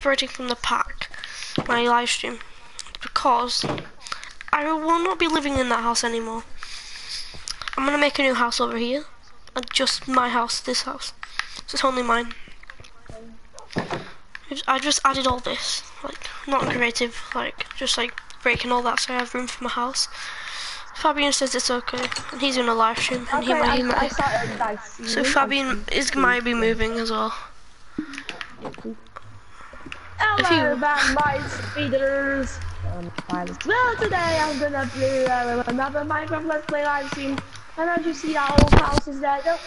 separating from the pack my live stream because I will not be living in that house anymore. I'm gonna make a new house over here. Uh, Just my house, this house. So it's only mine. I just added all this, like not creative, like just like breaking all that so I have room for my house. Fabian says it's okay, and he's in a live stream, and he Okay, might, he might. Started dice. So Fabian is might be moving as well. Hello, man, my speeders. Um, well, today I'm gonna play uh, another Minecraft Let's Play live stream. And as you see, our old house is there. Don't-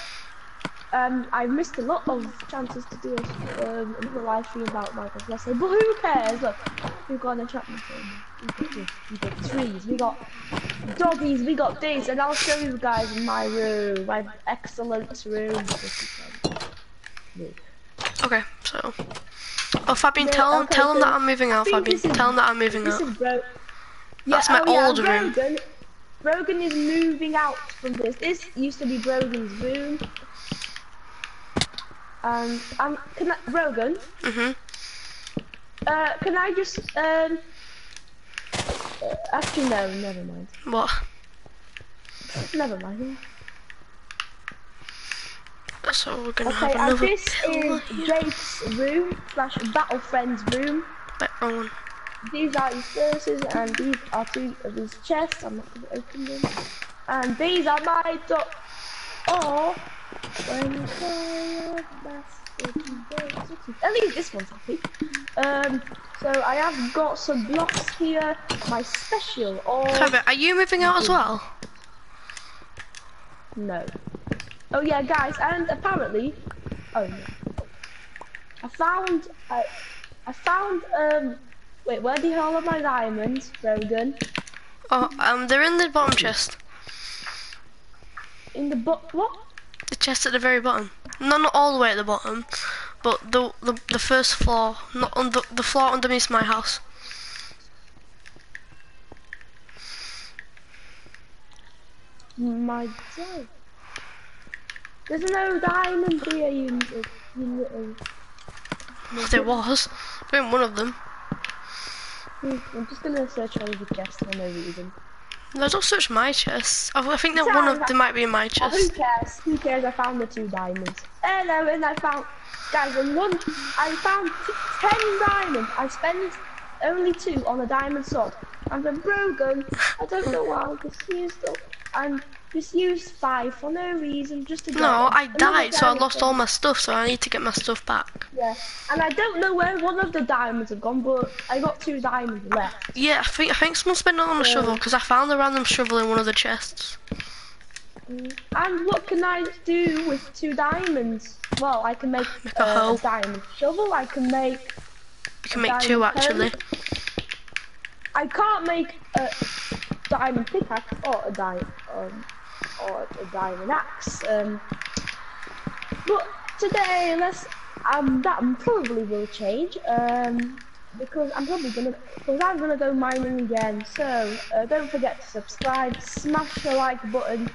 Um, I missed a lot of chances to do a, um, another live stream about Minecraft Let's Play, but who cares? Look, we've got an enchantment table. We've got this. We've got trees. We got doggies. We got this, and I'll show you guys my room, my excellent room. Okay, so. Oh, Fabian, Yeah, tell him, okay, tell him that I'm moving out, Fabian. is- Tell him that I'm moving out. bro. That's my oh, old yeah, room. Brogan, Brogan is moving out from this. This used to be Brogan's room. Um, um, can I, Brogan? Mhm. Uh, can I just um? uh, actually, no, never mind. What? Never mind. So we're gonna Okay, have and another this is here. Jake's room slash Battle Friend's room. Wait, wrong one. These are his furnaces, and these are two of his chests. I'm not going to open them. And these are my do- Oh, when you fire, that's what. At least this one's happy. Um, so I have got some blocks here. My special. Or Fabian, are you moving out as well? no. Oh yeah, guys, and apparently, oh no. I found. I, I found. Um. Wait, where the hell are my diamonds, Brogan? Oh, um, they're in the bottom chest. In the book. What? The chest at the very bottom. No, not all the way at the bottom, but the the, the first floor, not on the the floor underneath my house. My God. There's no diamond here, you, you. There was. There in one of them. Hmm, I'm just gonna search all the chests for no reason. No, don't search my chest. I, I think that one of them might be in my Oh, who cares? Who cares? I found the two diamonds. Hello, and I found, guys, in one, I found t- ten diamonds. I spent only two on a diamond sword. And then Brogan, I don't know why, I just used up. And just use five for no reason, just to get No, I died, so I lost all my stuff, so I need to get my stuff back. Yeah, and I don't know where one of the diamonds have gone, but I got two diamonds left. Yeah, I think I think someone spent it on a Yeah. shovel because I found a random shovel in one of the chests. And what can I do with two diamonds? Well, I can make, Make a uh, a diamond shovel. I can make. You can make two actually. I can't make a diamond pickaxe or a diamond um, or a diamond axe. Um, but today, let's um that probably will change. Um, because I'm probably gonna because I'm gonna go mining again. So uh, don't forget to subscribe, smash the like button.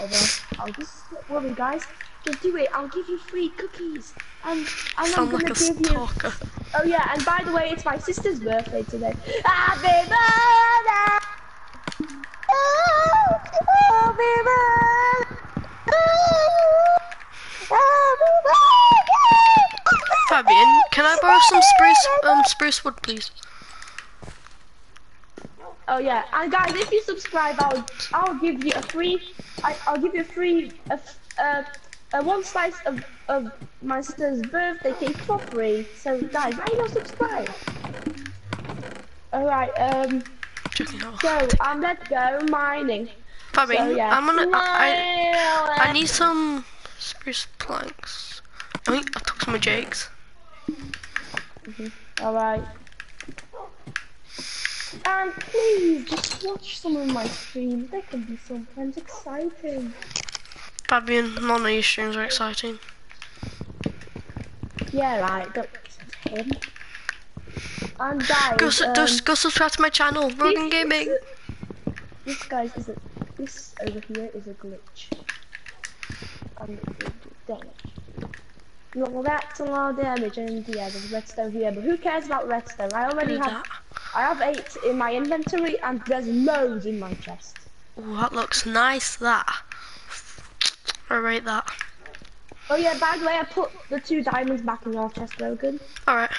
Else I'll just worry, guys. Just do it. I'll give you free cookies. And, and I'm gonna give you. Oh yeah, and by the way, it's my sister's birthday today. Happy birthday! Fabian, can I borrow some spruce um spruce wood, please? Oh yeah, and guys, if you subscribe, I'll I'll give you a free, I, I'll give you a free, a, uh, a one slice of, of my sister's birthday cake for free. So guys, why not subscribe? All right, um, So um, let's go mining. Fabian, So yeah, I'm gonna. I, I, I need some spruce planks. I think I took some of Jake's. All right. And please just watch some of my streams. They can be sometimes exciting. Fabian, none of your streams are exciting. Yeah, right. Don't listen to him. And guys, Go, su- um, go, go subscribe to my channel, Brogan Gaming. This guys is a this over here is a glitch. And it will do damage. Well, that's a lot of damage, and yeah, there's redstone here, but who cares about redstone? I already have, that. I have eight in my inventory, and there's loads in my chest. Ooh, that looks nice, that. I rate that. Oh yeah, by the way, I put the two diamonds back in your chest, Logan. Alright.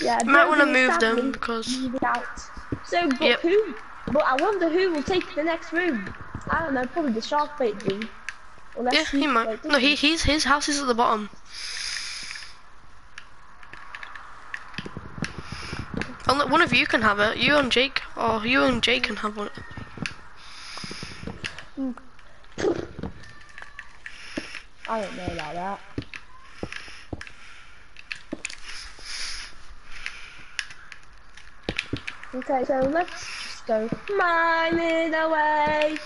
Yeah, You might want to move them, because... So, but Yep. who? But I wonder who will take the next room. I don't know, probably the shark bait dude. Unless Yeah, he might. No, he, he's, his house is at the bottom. One of you can have it. You and Jake, or you and Jake can have one. Hmm. I don't know about that. Okay, so let's just go mining away.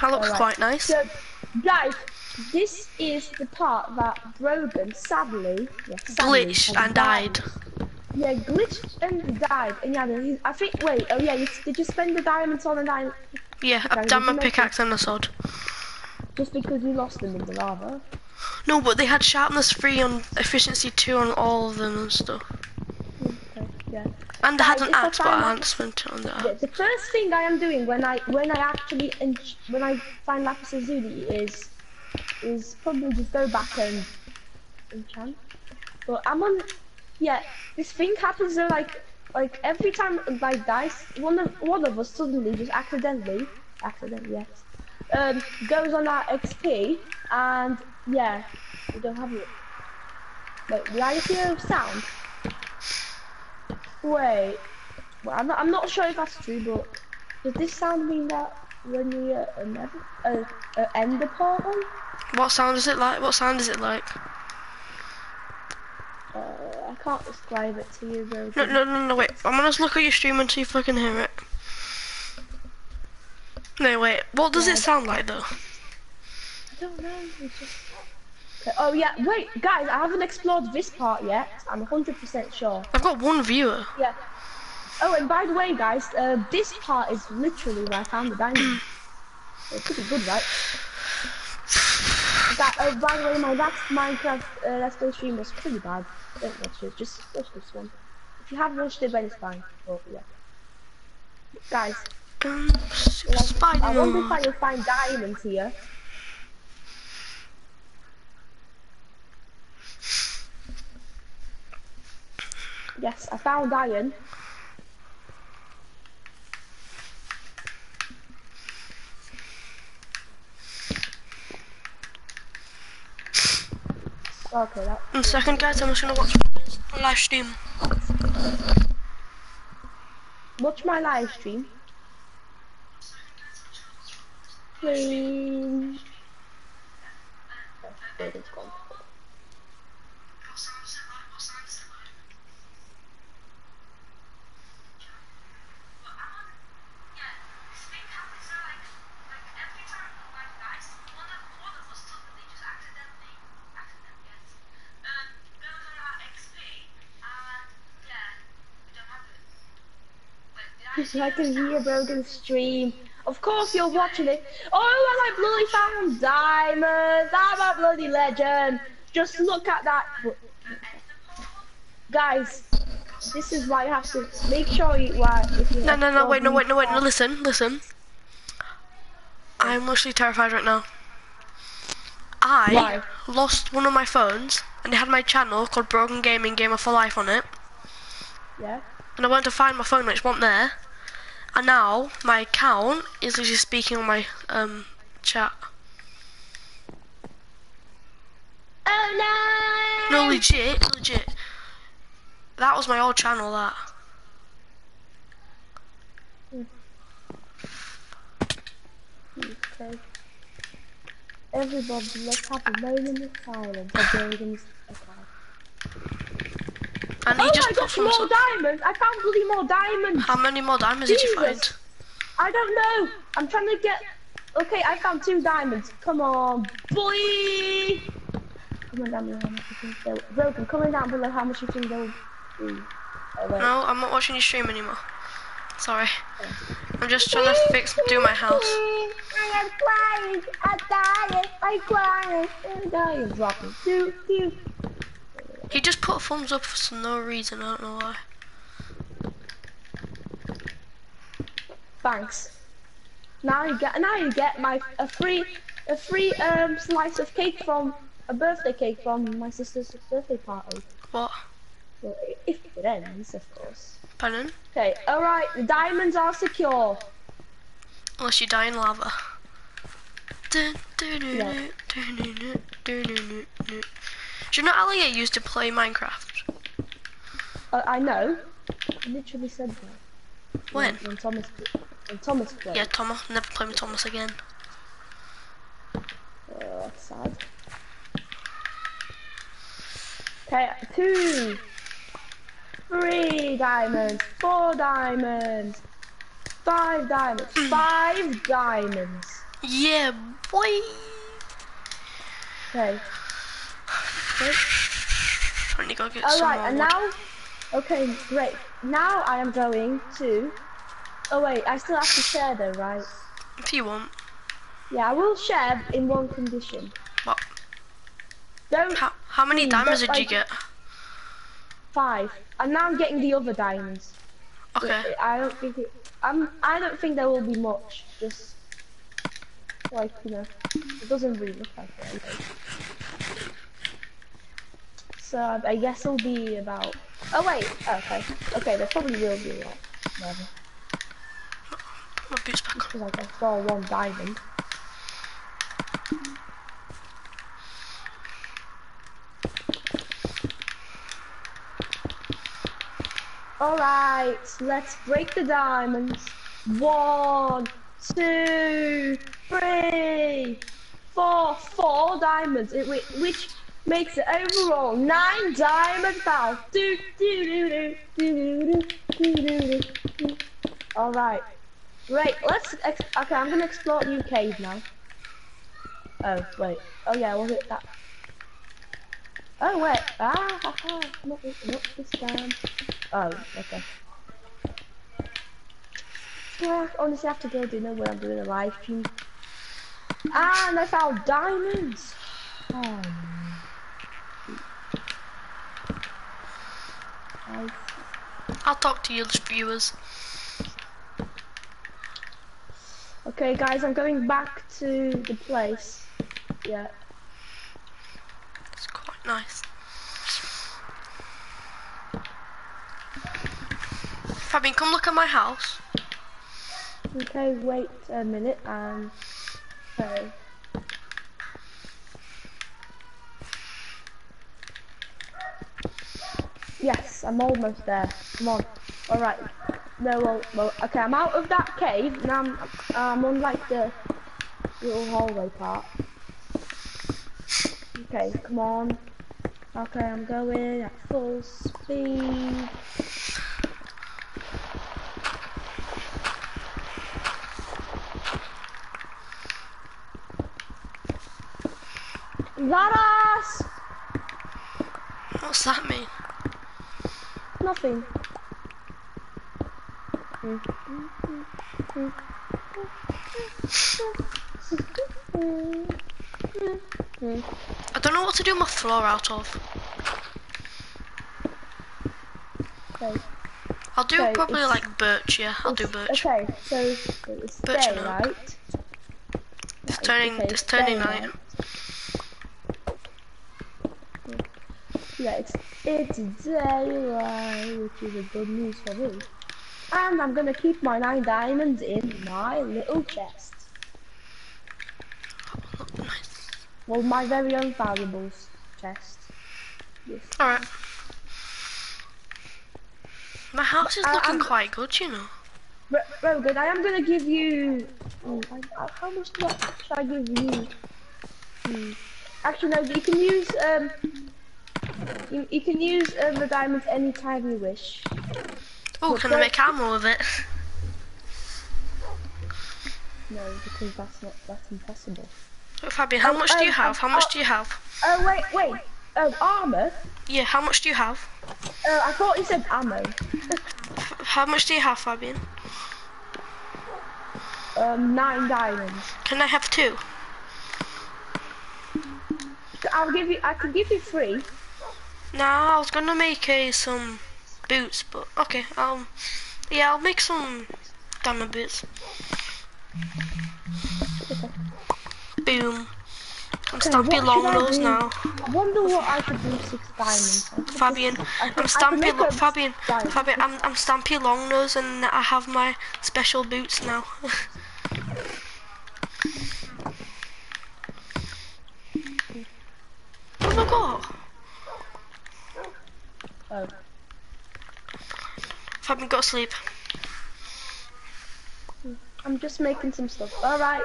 That looks Alright. quite nice. So, guys, this is the part that Brogan sadly, yeah, sadly Glitched and died. Yeah, glitched and died. And yeah, I think. Wait, oh yeah, you, did you spend the diamonds on the diamond Yeah, Okay, I've done my pickaxe and a sword. just because you lost them in the lava? No, but they had sharpness 3 on efficiency 2 on all of them and stuff. Yeah. And I had an axe, but I find out- hadn't spent it on that. Yeah, the first thing I am doing when I when I actually when I find lapis lazuli is is probably just go back and enchant. But I'm on yeah. This thing happens uh, like like every time like dice one of one of us suddenly just accidentally accidentally yes um goes on our XP and yeah we don't have it. Wait, did I hear sound? Wait. Well, I'm not, I'm not sure if that's true, but does this sound mean that when we uh, uh, uh, end the portal, What sound is it like? What sound is it like? uh, I can't describe it to you, bro. No, no, no, no, wait. I'm gonna just look at your stream and see if I can hear it. No, wait. What does Yeah. it sound like though? I don't know. It's just. Okay, Oh yeah, wait, guys, I haven't explored this part yet. I'm 100% sure. I've got one viewer. Yeah. Oh, and by the way, guys, uh, this part is literally where I found the diamond. so pretty good, right? That, oh, by the way, my last Minecraft uh, Let's Play stream was pretty bad. Don't watch it, just watch this one. If you have watched it, then it's fine. But yeah. Guys, Um, I wonder if I can find diamonds here. Yes, I found iron. Okay, that. One second, guys. I'm just gonna watch my live stream. Watch my live stream. Please. So I can hear broken stream. Of course you're watching it. Oh, and I bloody found diamonds. I'm a bloody legend. Just look at that. Guys, this is why you have to make sure you why. You No, no, no. Wait, no, wait, no, wait. No, listen, listen. I'm literally terrified right now. I Why? lost one of my phones, and it had my channel called Brogan Gaming Gamer for Life on it. Yeah. And I went to find my phone, which wasn't there. And now my account is literally speaking on my um chat. Oh No, No, legit, legit. That was my old channel. That. Okay. Everybody, let's have a moment of silence for Brogan's account. And he Oh just my put gosh, more diamonds! I found bloody more diamonds! How many more diamonds did you find? I don't know. I'm trying to get. Okay, I found two diamonds. Come on, boy. Comment down below how much you think. Broken. Comment down below how much you think they'll be. Oh. No, I'm not watching your stream anymore. Sorry. I'm just trying to fix, do my house. I am crying, I'm dying, I'm crying, I'm dying. Dropping. Doo, doo. He just put thumbs up for no reason, I don't know why. Thanks. Now you get now you get my a free a free um slice of cake from a birthday cake from my sister's birthday party. What? Well, if it ends, of course. Pardon? Okay, alright, the diamonds are secure. Unless you die in lava. Dun, dun, dun, No. Do you know Elliot used to play Minecraft? Uh, I know. I literally said that. When? When Thomas when Thomas played. Yeah, Thomas. Never play with Thomas again. Oh, that's sad. Okay, two, three diamonds, four diamonds, five diamonds, five diamonds. Yeah, boy. Okay. I need to go get some Alright, and wood. now, okay, great. Now I am going to, oh wait, I still have to share though, right? If you want. Yeah, I will share in one condition. What? Don't How, how many diamonds did you get? five. And now I'm getting the other diamonds. Okay. I don't think it, I'm. I don't think there will be much. Just like you know, it doesn't really look like it. So I- I guess it'll be about. Oh wait. Oh, okay. Okay. There probably will be lot. Whatever. My boots back. Because I just saw one diamond. Alright, let's break the diamonds. One, two, three, four, four diamonds, it, which makes it overall nine diamond fouls. Do do do do do do do do. All right, great. Let's ex okay. I'm gonna explore new cave now. Oh wait. Oh yeah, we'll hit that. Oh wait. Ah ha ha. Not, not this time. Oh okay. Yeah, honestly, after go dinner when I'm doing a live stream. Ah, and I found diamonds. Oh. Nice. I'll talk to you, viewers. Okay, guys, I'm going back to the place. Yeah. It's quite nice. Fabian, come look at my house. Okay, wait a minute um, and okay. Yes, I'm almost there. Come on. Alright. No, well, well, okay, I'm out of that cave, now I'm, I'm on like the little hallway part. Okay, come on. Okay, I'm going at full speed. That us? What's that mean? I don't know what to do my floor out of. Okay. I'll do Okay, probably like birch, yeah. I'll do birch. Okay, so it's Birch day, right? It's Right, turning, okay, it's turning night. right? Yeah, it's it's daylight, which is a good news for me. And I'm gonna keep my nine diamonds in my little chest. Well, my very own valuables chest. Yes. Alright. My house is I- looking I'm- quite good, you know. Ro- Rogan, I am gonna give you. Oh, I, how much should I give you? Hmm. Actually, no. You can use um. You, you can use um, the diamonds anytime you wish. Oh, But can I make ammo with it? No, because that's not that's impossible. Oh, Fabian, how Um, much do you um, have? How um, much oh. do you have? Oh wait, wait. Um, armor. Yeah, how much do you have? Uh, I thought you said ammo. How much do you have, Fabian? um, nine diamonds. Can I have two? I'll give you. I can give you three. Nah, I was gonna make a some boots, but okay. Um, yeah, I'll make some diamond boots. Boom. I'm Okay, stamping long nose now. I wonder what I could do with six diamonds. Fabian, I could- I I'm stamping. make Lo- Fabian, diamond. Fabian, I'm I'm stamping long nose, and I have my special boots now. oh my god! Oh. Fabian, go to sleep. I'm just making some stuff. Alright.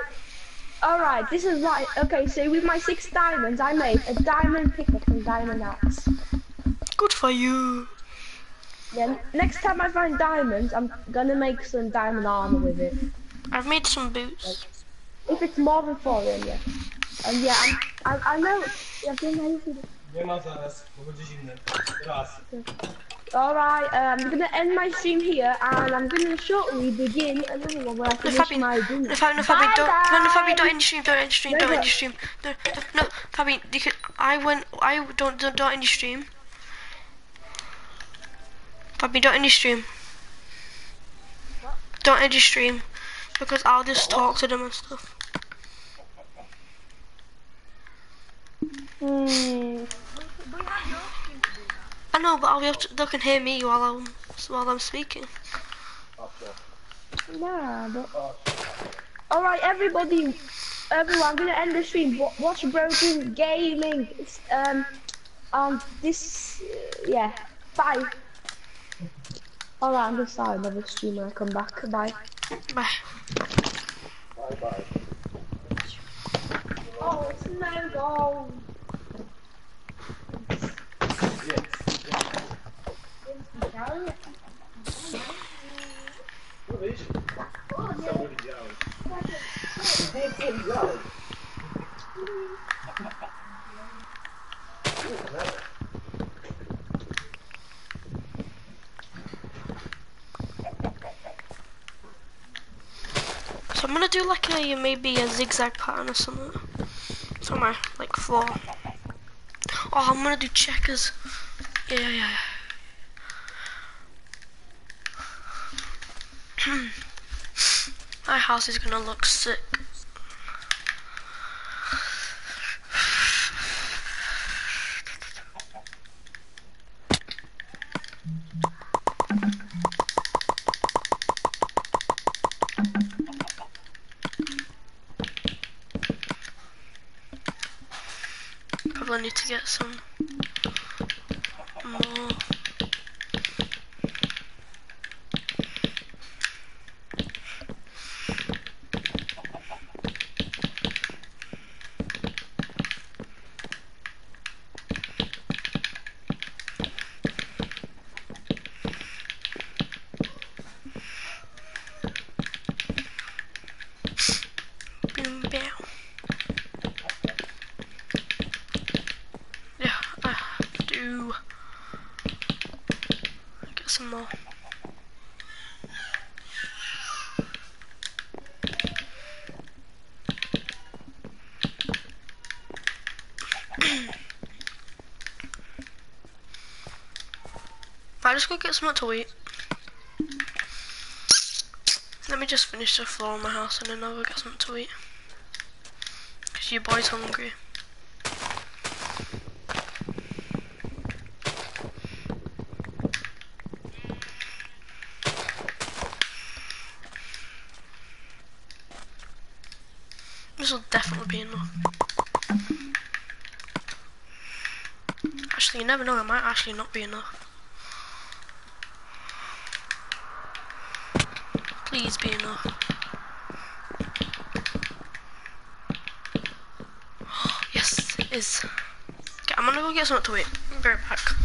Alright, this is right. Okay, so with my six diamonds, I made a diamond pickaxe and diamond axe. Good for you. Yeah, next time I find diamonds, I'm gonna make some diamond armor with it. I've made some boots. If it's more than four, then yeah. And yeah, I'm, I, I know. Ja wiem, na YouTube. Nie ma zaraz, bo będzie zimne. Raz. Alright, uh, I'm gonna end my stream here, and I'm gonna shortly begin another one where I No, finish Fabian, my dinner. no, Fabian, no, Fabian, don't, no, no, Fabian, don't end the stream, don't end the stream, don't end the stream. No, no, no, Fabian, you can, I went, I don't, don't, don't end the stream. Fabian, don't end the stream. Don't end the stream, because I'll just talk to them and stuff. Hmm. I know, but I'll be able to, they can hear me while I'm, while I'm speaking. Nah, but. Alright, everybody, everyone, I'm gonna end the stream. Watch Brogan Gaming. It's, um, um, this, uh, yeah, bye. Alright, I'm gonna start another stream when I come back. Bye. Bye. Bye bye. Oh, it's no. So I'm gonna do like a maybe a zigzag pattern or something. So my like floor. Oh, I'm gonna do checkers. Yeah, yeah, yeah. my house is gonna look sick. Probably need to get some more. Boom, bow. Yeah, I have to get some more. I'll just go get something to eat. Let me just finish the floor in my house and then I'll go get something to eat. Cause your boy's hungry. This will definitely be enough. Actually, you never know, it might actually not be enough. Be enough. yes, it is. Okay, I'm gonna go get something to eat. Be right back.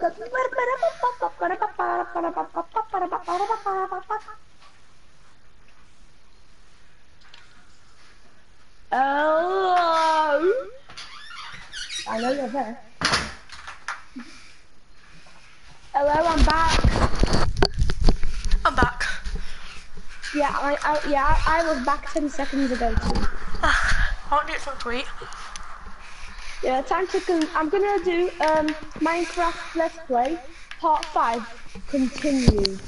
Hello. I know you're there. Hello, I'm back. I'm back. Yeah, I, I yeah, I was back ten seconds ago too. I want to do something to tweet. Yeah, time to I'm gonna do um Minecraft Let's Play Part Five continued.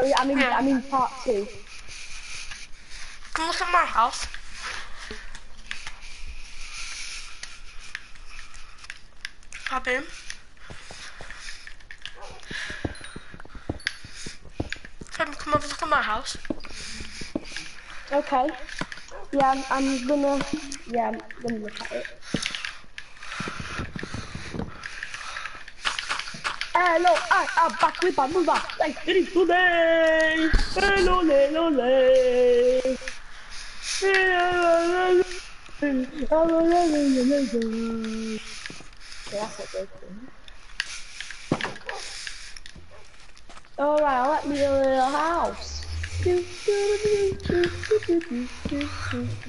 Oh, yeah, I mean. I mean Part Two. Come look at my house. Fabian. Fabian, come over look at my house. Okay. Yeah, I'm, I'm gonna. Yeah, I'm gonna look at it. Hello, I am back with my mover. Like it is today. Hello, hello, hello. Yeah, that's what. Alright, let me a little house.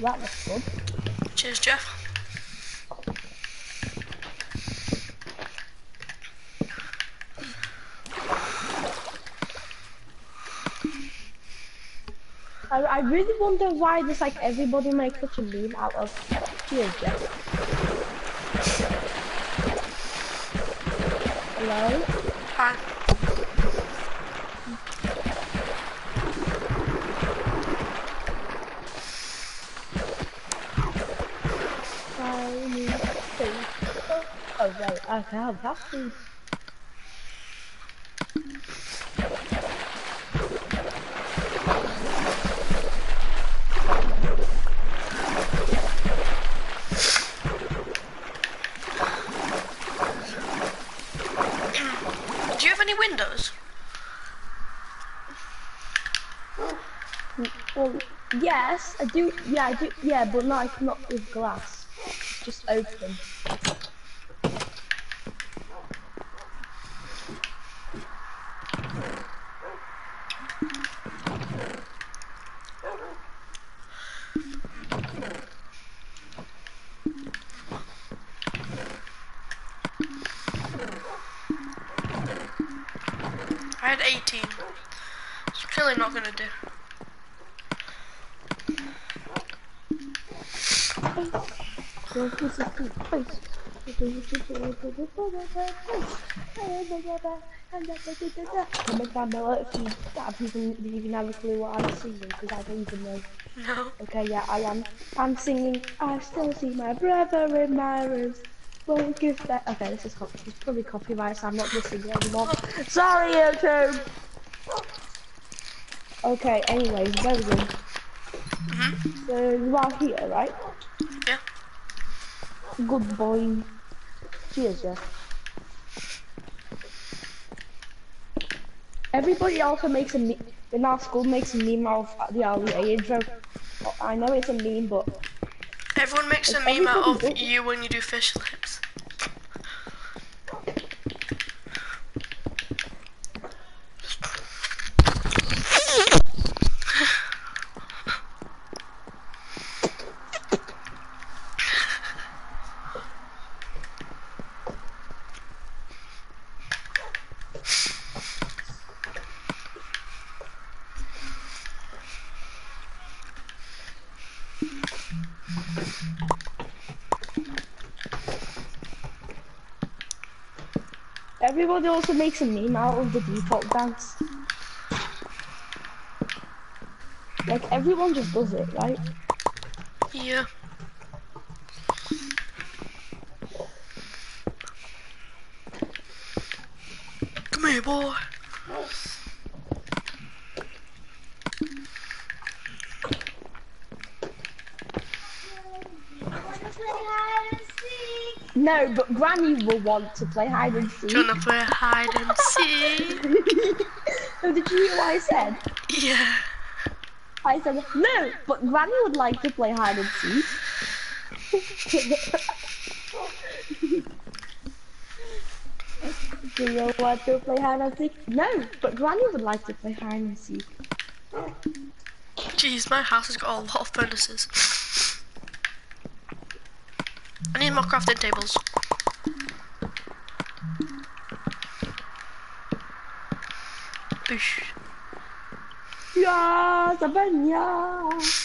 That was fun. Cheers, Jeff. I, I really wonder why does like everybody makes such a meme out of Jeff. Hello? Hi. I need. Oh, oh right, I have fast food. Do you have any windows? Well, yes, I do. Yeah, I do. Yeah, but not not with glass. Just open. I had 18. It's clearly not gonna do. Well, this is the place. Comment down below if you have even, even have a clue what I'm singing, because I don't even know. No. Okay, yeah, I am. I'm singing. I still see my brother in my rooms. Won't give that. Okay, this is copy. It's probably copyright, so I'm not listening anymore. Sorry, YouTube. Okay. Anyways, very good. Mhm. So you are here, right? Good boy. Cheers, yeah. Everybody also makes a meme. In our school, makes a meme of the REA intro. I know it's a meme, but Everyone makes a meme out of you when you do fish lips. Everybody also makes a meme out of the default dance. Like everyone just does it, right? Yeah. Come here, boy. No, but Granny will want to play hide and seek. Do you wanna play hide and seek? oh, did you hear what I said? Yeah. I said no, but Granny would like to play hide and seek. Do you want to play hide and seek? No, but Granny would like to play hide and seek. Jeez, my house has got a lot of furnaces. Need more crafting tables. Boosh. Yeah, Sabanya.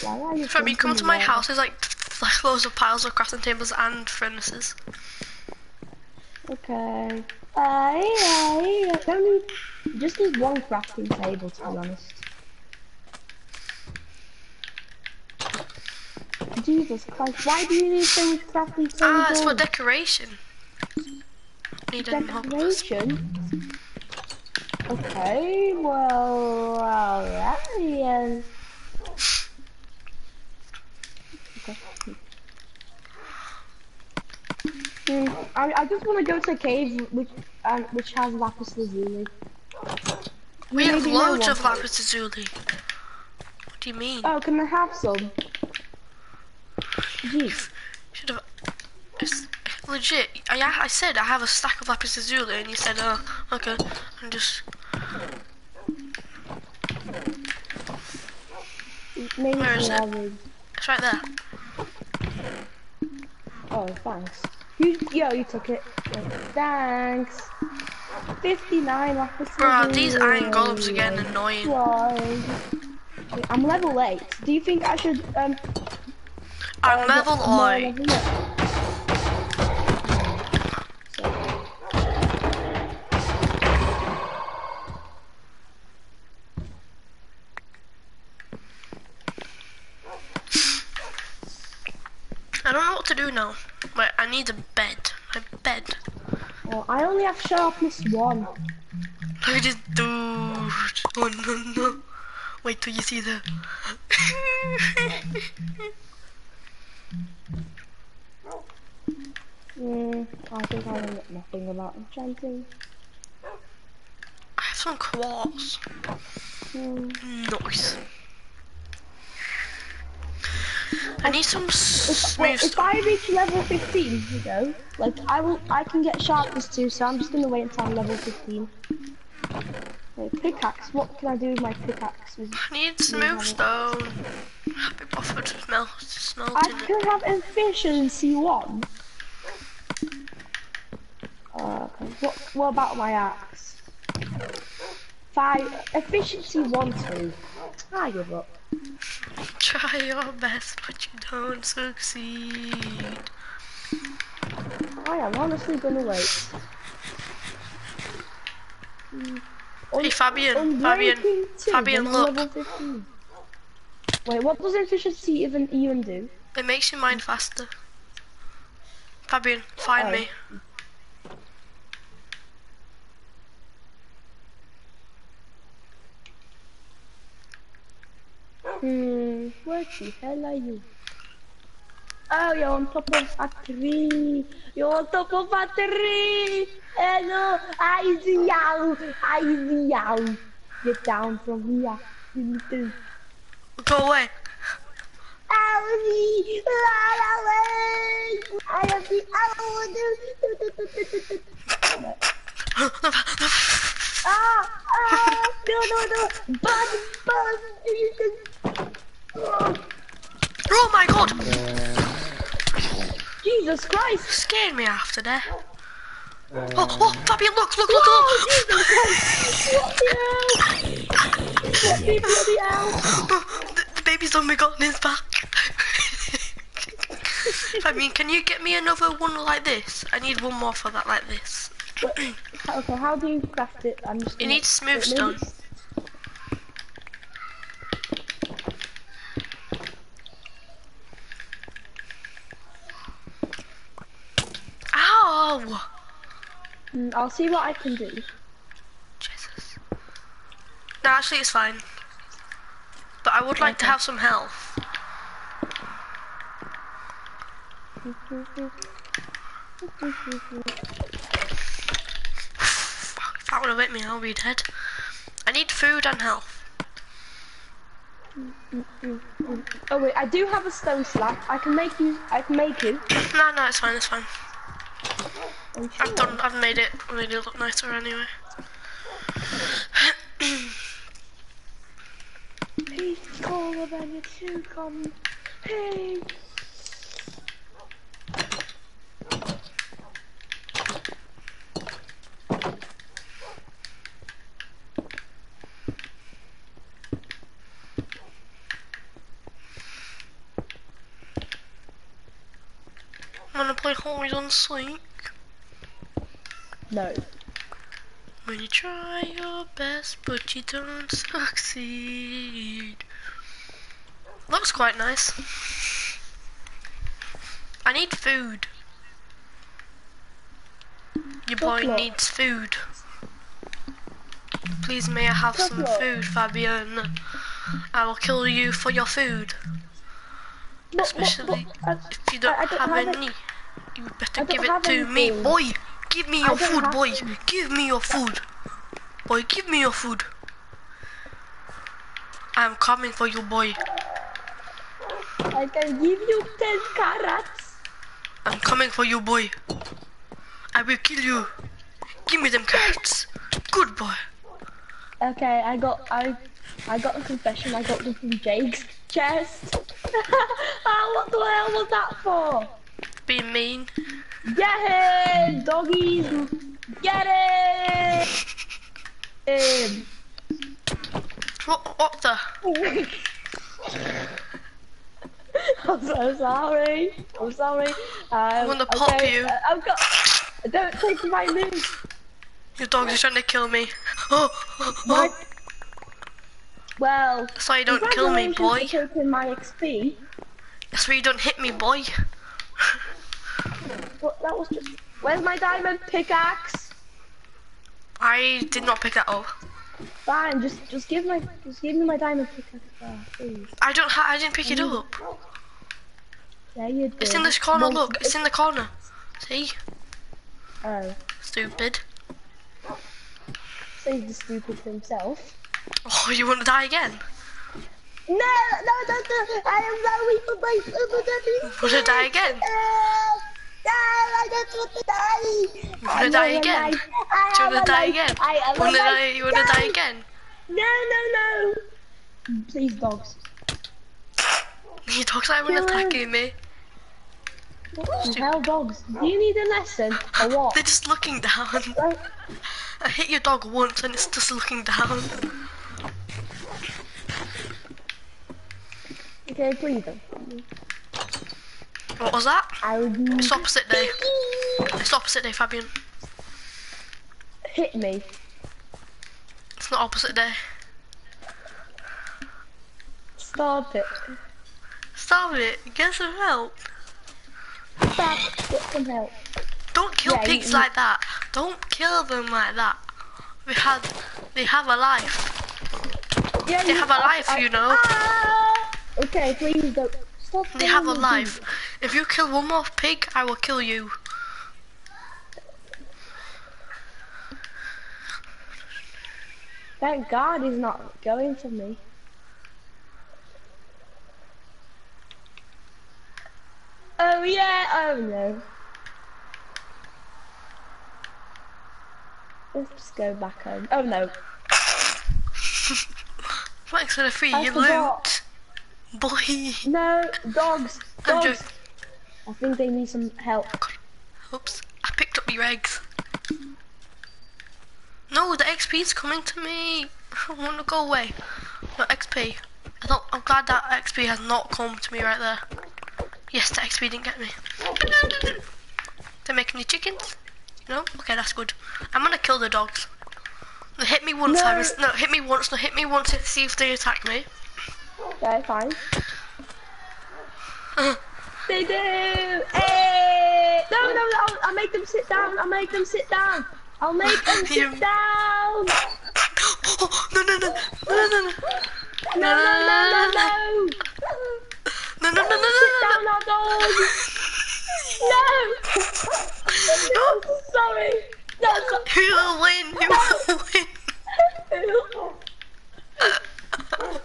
Why are you If I come to my there? house, there's like, like loads of piles of crafting tables and furnaces. Okay. I, I, don't need, just need one crafting table to be honest. Jesus Christ, why do you need so much crafting tables? Ah, it's for decoration. Need any more blocks? Decoration? Okay, well, alright, yes. Okay. Hmm, I, I just want to go to a cave which um, which has lapis lazuli. We have Maybe no loads of lapis lazuli. What do you mean? Oh, can I have some? Jeez. Should have. It's legit. I I said I have a stack of lapis lazuli, and you said, "Oh, okay," I'm just Maybe Where is it? others. it's right there. Oh, thanks. You, yo, you took it. Thanks. 59 lapis Bro, these iron golems are getting annoying. Why? I'm level 8. Do you think I should, um... I'm level eight. I don't know what to do now. Wait, I need a bed. A bed. Oh, I only have sharpness 1. Look at this dude. Oh no no. Wait till you see the. Hmm, I think I know nothing about enchanting. I have some quartz. Hmm. Nice. I need some If, smooth well, if. I reach level 15, you know, like I will, I can get sharpness two. So I'm just gonna wait until I'm level 15. Wait, pickaxe. What can I do with my pickaxe? I need smooth stone. Happy buffer to smell smelt I it. could have efficiency one. Uh, okay. What, what about my axe? Five efficiency one two. I give up. Try your best, but you don't succeed. I am honestly gonna wait. Hey Fabian, Fabian, Fabian, look. Level 15. Wait, what does efficiency even even do? It makes your mind faster. Fabian, find Oh. me. Hmm, where the hell are you? Oh, you're on top of a tree. You're on top of a tree. Hello, I see you. I see you. Get down from here. You to Go away. Ellie, run away. I am the owl. Ah, ah, no, no, no. Buzz, buzz. Oh my god! Jesus Christ. Scared me after that. Oh, oh, Fabian, look, look, look, Oh, look! Jesus Christ. What the hell? The bloody hell? The, done me got in his back. I mean, can you get me another one like this? I need one more for that like this. Okay, how do you craft it? I'm just You gonna- need smooth stone. Ow! Mm, I'll see what I can do. No, actually, it's fine. But I would like to have some health. Fuck, if that would have hit me, I'll be dead. I need food and health. Oh wait, I do have a stone slab. I can make you. I can make you. No, no, it's fine, it's fine. I'm I've done, I've made it, made it look nicer anyway. Please call when you two come. Hey. Wanna play hide and seek? No. When you try your best, but you don't succeed. Looks quite nice. I need food. Your boy Chocolate. needs food. Please may I have some food, Fabian? I will kill you for your food. Especially if you don't I don't have, have any. You better give it to me, boy. Give me your food, boy. any. Give me your food. Boy, give me your food. I'm coming for you, boy. I can give you ten carrots. I'm coming for you, boy. I will kill you. Give me them carrots. Good boy. Okay, I got I I got a confession. I got them from Jake's chest. oh, what the hell was that for? Being mean. Get him, doggies! Get him! Him. What, what the? I'm so sorry. I'm sorry. Um, I'm gonna pop you. I've got. Don't take my loot. Your dog's trying to kill me. Oh, oh, oh. well, That's why you don't kill me, boy. taking my XP. That's why you don't hit me, boy. What, that was just. Where's my diamond pickaxe? I I did not pick that up. Fine, just just give my just give me my diamond pickaxe please. I don't ha I didn't pick it up. Yeah, you did. It's in this corner, Well, look. It's in the corner. See? Oh, Stupid. so he's the stupid himself. Oh, you want to die again? No, no, no, no! I am sorry for my Want to die again? Uh, no, I just want to die. You want to die again? Do you want to die again? I am Want to die? You want to die again? No, no, no. Please, dogs. Your dog's not even attacking me. What the hell, dogs? Do you need a lesson or what? They're just looking down. I hit your dog once and it's just looking down. okay, please don't. What was that? I would It's opposite day. It's opposite day, Fabian. hit me. It's not opposite day. Stop it. Stop it. Get some help. Stop. Get some help. Don't kill Yeah, pigs you- like that. Don't kill them like that. They had, they have a life. Yeah, They have a life, you know. Ah! Okay, please don't. Stop. They have a life. If you kill one more pig, I will kill you. Thank God he's not going for me. Oh yeah, oh no. Let's just go back home. Oh no. Thanks for the free I loot. Boy. No, dogs, I'm dogs. I think they need some help. Oops. I picked up your eggs. No, the XP's coming to me. I want to go away. No, XP. I thought, I'm glad that XP has not come to me right there. Yes, the XP didn't get me. They're making me chickens. No? Okay, that's good. I'm gonna kill the dogs. They hit me once, No. No, hit me once. No, hit me once to see if they attack me. Okay, fine. Uh-huh. They do. Hey! No, no, no! I'll, I'll make them sit down. I'll make them sit down. I'll make them sit down. Oh, no, no, no, no, no, no, No, no, no, no, no. no, uh-huh. No, no, no, no, down, no, our dog. No. no. Sorry. No, so- You will win. You will win.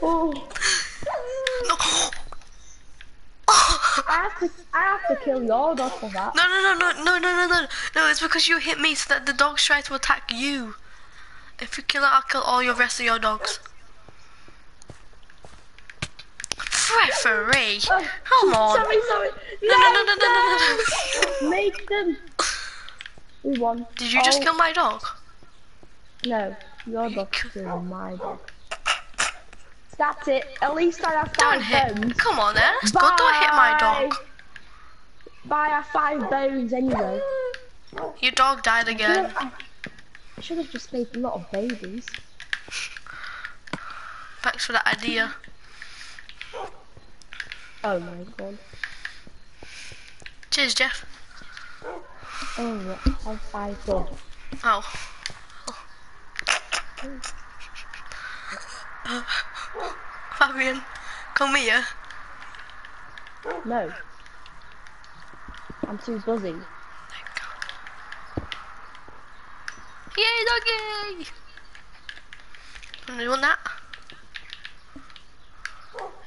Oh, No. I have to, I have to kill your dog for that. No, no, no, no, no, no, no, no. No, it's because you hit me so that the dogs try to attack you. If you kill it, I'll kill all your rest of your dogs. Referee, Oh, come on. Sorry, sorry. No, no, no, no, no, no, no. Make them. We won. Did you just Oh, kill my dog? No, your dog's killing my dog. That's it. At least I have Don't five hit. bones. Come on then. It's good. Don't hit my dog. Bye, I have five bones anyway. Your dog died again. I should have just made a lot of babies. Thanks for that idea. Oh my god. Cheers, Jeff. Oh, have five bones. Oh. Fabian, come here. No. I'm too buzzy. Yay, doggy! You want that?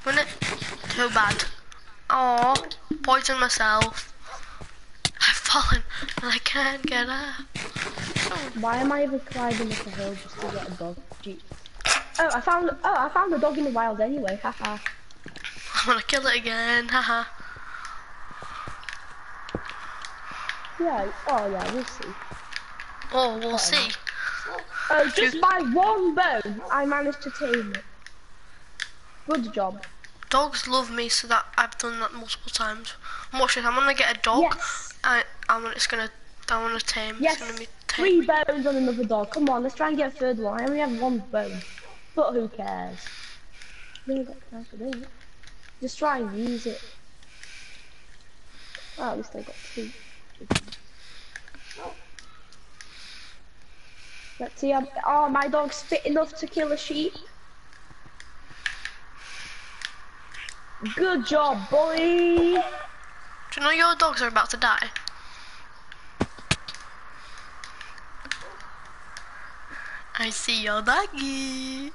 Want it? Too bad. Oh, poison myself. I've fallen and I can't get up. Why am I even climbing up a hill just to get a dog? Gee. Oh, I found. Oh, I found a dog in the wild anyway. Haha. I wanna kill it again, haha. yeah. Oh yeah. We'll see. Oh, we'll see. Oh, just by one bone, I managed to tame it. Good job. Dogs love me, so that I've done that multiple times. Watch this, I'm gonna get a dog. Yes. I, I'm gonna, it's gonna, I wanna tame. Yes. It's gonna be tame. Three bones on another dog. Come on, let's try and get a third one. I only have one bone. But who cares? No, got time for this. Just try and use it. Oh, at least I got two. Let's see. Um, oh, my dog's fit enough to kill a sheep. Good job, boy. Do you know your dogs are about to die? I see your doggy.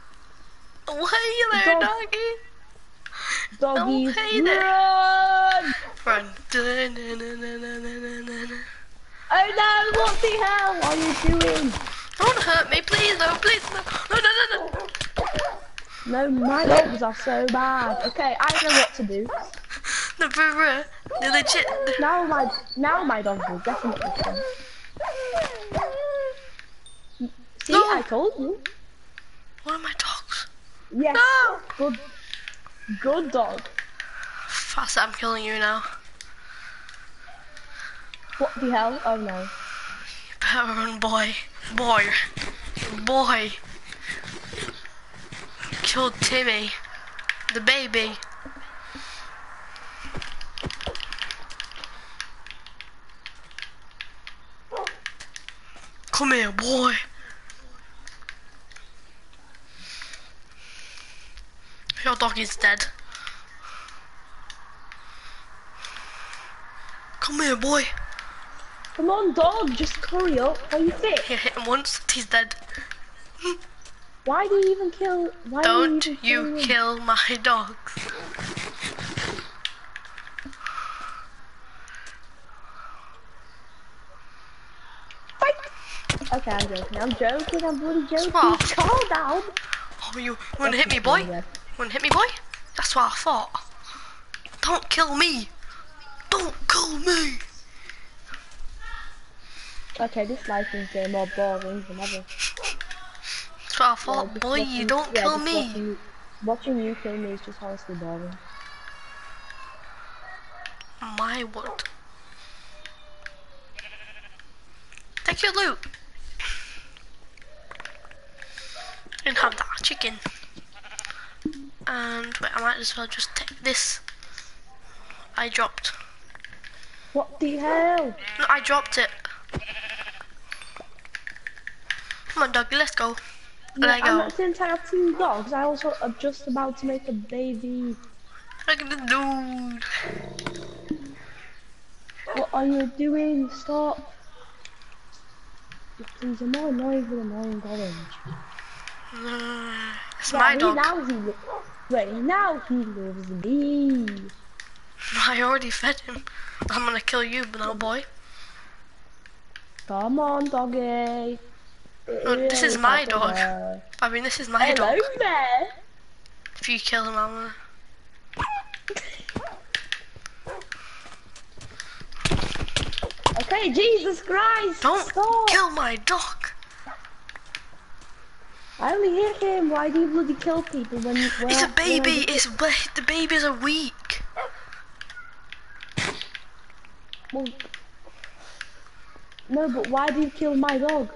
Oh, hey there, Dog. doggy. Doggies, Oh, hey there. run! Run. Oh no, what the hell are you doing? Don't hurt me, please, no, please, no, no, no, no, no. No, my dogs are so bad. Okay, I know what to do. The brr the legit. Now my now my dogs will definitely come. See, No. I told you. What are my dogs? Yes. No. Good. Good dog. Fast, I'm killing you now. What the hell? Oh no. Better boy, boy, boy. Killed Timmy, the baby. Come here, boy. Your dog is dead. Come here, boy. Come on, dog. Just hurry up. Are you fit? Here, hit him once, he's dead. Why do you even kill? Why Don't do you, even you kill my dogs. Okay, I'm joking. I'm joking. I'm bloody joking. Calm down. Oh, you wanna hit me, boy? Wanna hit me, boy? That's what I thought. Don't kill me. Don't kill me. Okay, this life is getting more boring than ever. That's what I Yeah, boy. You don't yeah, kill me. Watching, you- watching you kill me is just honestly boring. My word. Take your loot. And have that chicken. And wait, I might as well just take this. I dropped. What the hell? No, I dropped it. Come on, doggy, let's go. Let I'm not since I have two dogs. I also am just about to make a baby. Look at the dude. What are you doing? Stop. I'm more annoyed with annoying orange. Uh, It's Yeah, my dog. Now he, wait, now he loves me. I already fed him. I'm gonna kill you now, boy. Come on, doggy. Uh, no, this is my dog. Bear. I mean, this is my Hello dog. there. If you kill him, I'm gonna. Okay, Jesus Christ. Don't Stop. kill my dog. I only hit him. Why do you bloody kill people when you? It's a baby. It's the babies are weak. Well, no, but why do you kill my dog?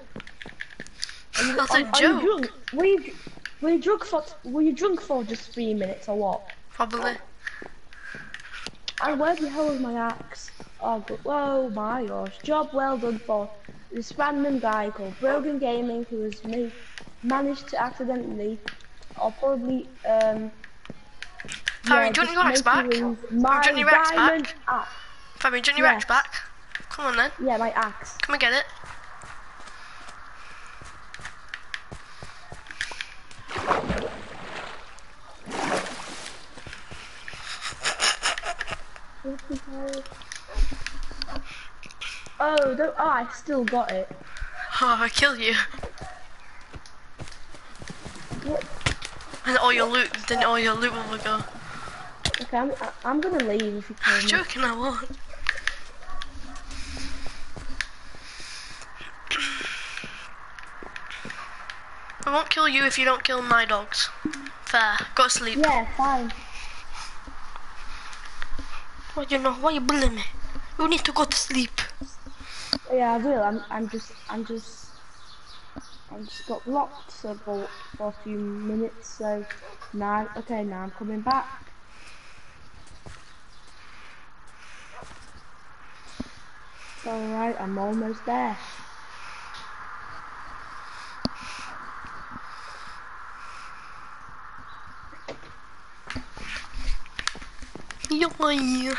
That's are, a are you joke. drunk? Were you, were you drunk for? Were you drunk for just three minutes or what? Probably. And where the hell is my axe? Oh, good. Whoa, my gosh. Job well done for this random guy called Brogan Gaming who has made, managed to accidentally, or probably, um. Harry, yeah, do you want your axe back? My Do you want your axe back? Fabian, do you want your axe back? Come on then. Yeah, my axe. Come and get it. What the hell? Oh, don't, oh, I still got it. Oh, I kill you. What? And all your loot, then all your loot will go. Okay, I'm, I'm gonna leave if you kill me. Joking, I won't. I won't kill you if you don't kill my dogs. Fair. Go to sleep. Yeah, fine. Why you know? Why you bullying me? You need to go to sleep. Yeah, I will. I'm. I'm just. I'm just. I just got blocked so for, for a few minutes. So now, okay, now I'm coming back. Alright, I'm almost there. Yoy!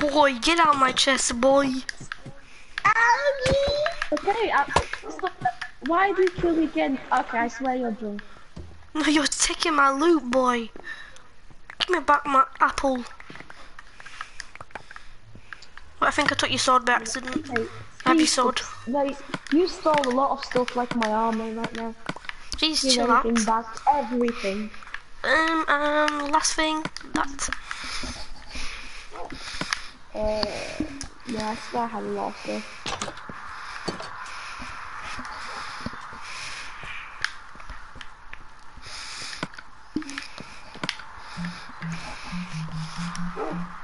Boy, get out of my chest, boy. Okay, I, stop. Why do you kill me again? Okay, I swear you're drunk. No, you're taking my loot, boy. Give me back my apple. I think I took your sword by accident. Okay, Have your sword. No, you stole a lot of stuff like my armor right now. Jeez, Give chill out. back, everything. Um, um, last thing, that. Had a lot of stuff.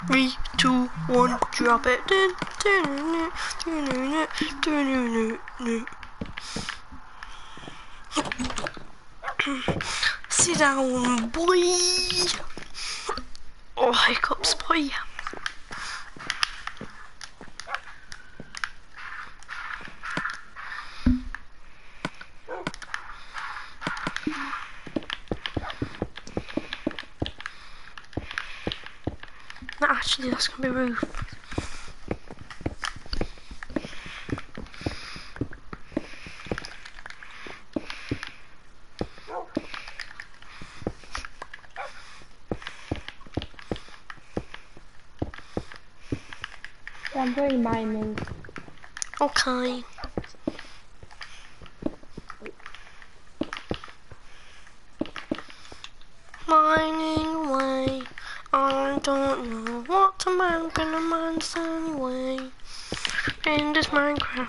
Three, two, one, drop it. Sit down, boy. Oh, hiccups, boy. No, that's gonna be roof. I'm very mining. Okay. Mining away. I don't know what I'm gonna mine this anyway. In this Minecraft world, I'm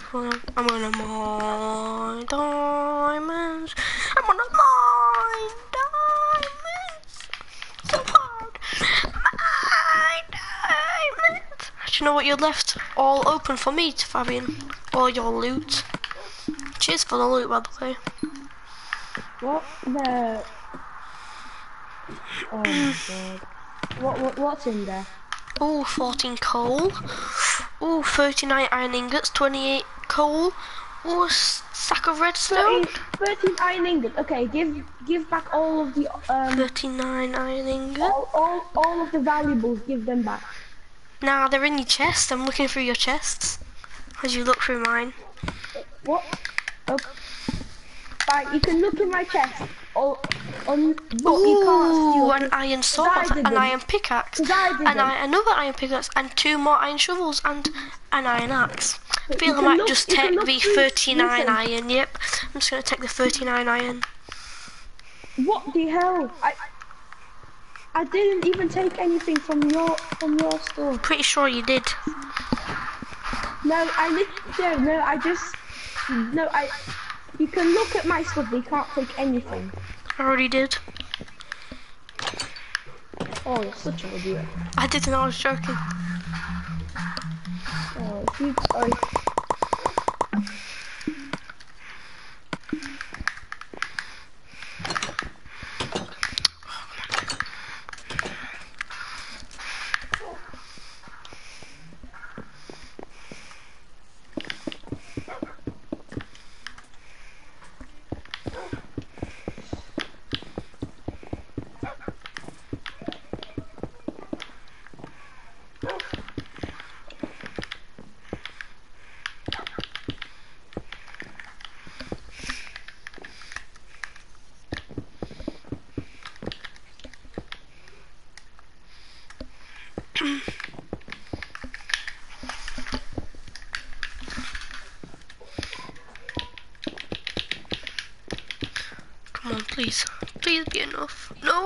gonna mine diamonds. I'm gonna mine diamonds. So hard. Mine diamonds. Do you know what you left all open for me, Fabian? All your loot. Cheers for the loot, by the way. What the? Oh my god. What, what what's in there? Ooh, 14 coal. Ooh, 39 iron ingots, 28 coal. or sack of redstone. 13, 13 iron ingots. Okay, give give back all of the um 39 iron ingots. all, all all of the valuables. Give them back. Nah, they're in your chest. I'm looking through your chests. As you look through mine. What? Okay. Fine, you can look in my chest. Or on, but you can't Ooh, steal. an iron sword, an iron pickaxe, and. I, another iron pickaxe, and two more iron shovels, and an iron axe. I feel I might look- just take the 39 listen. iron. Yep, I'm just gonna take the 39 iron. What the hell? I I didn't even take anything from your from your store. Pretty sure you did. No, I literally no, I just no, I. You can look at my stuff, but you can't take anything. I already did. Oh, you're such an idiot. I didn't. Know I was joking. Oh, you, oh, Come on, please. Please be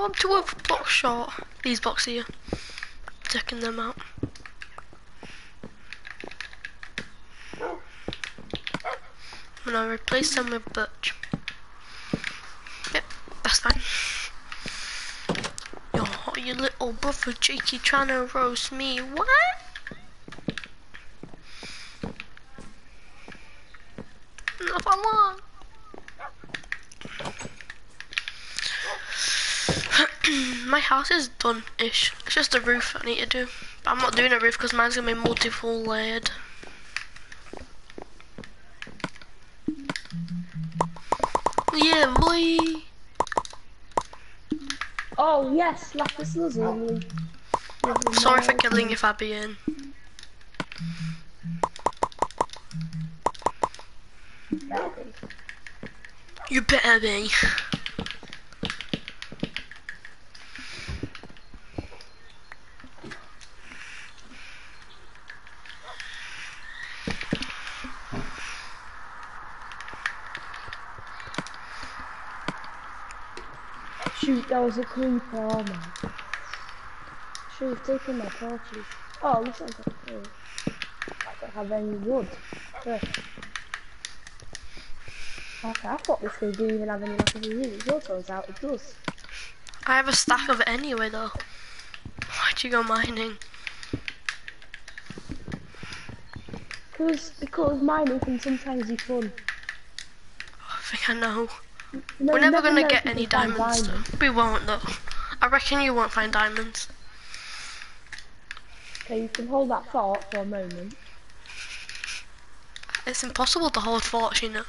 enough. No, I'm two of blocks short. These boxes here. Taking them out. And I replace them with birch. Yep, that's fine. Yo, your little brother Jakey trying to roast me. What? Not for long. my house is done-ish. It's just the roof I need to do. But I'm not doing a roof because mine's gonna be multiple layered. Yeah, boy. Oh yes, lapis lazuli. Sorry for killing you, Fabian. You better be. Shoot, that was a creeper. Oh my. Should have taken my torches. Oh, looks like a tree. I don't have any wood. Okay, I thought this game didn't even have any like wood. Your turns out it does. I have a stack of it anyway, though. Why'd you go mining? Because because mining can sometimes be fun. Oh, I think I know. We're never gonna get any find diamonds. though. We won't, though. I reckon you won't find diamonds. Okay, you can hold that thought for a moment. It's impossible to hold forts, you know.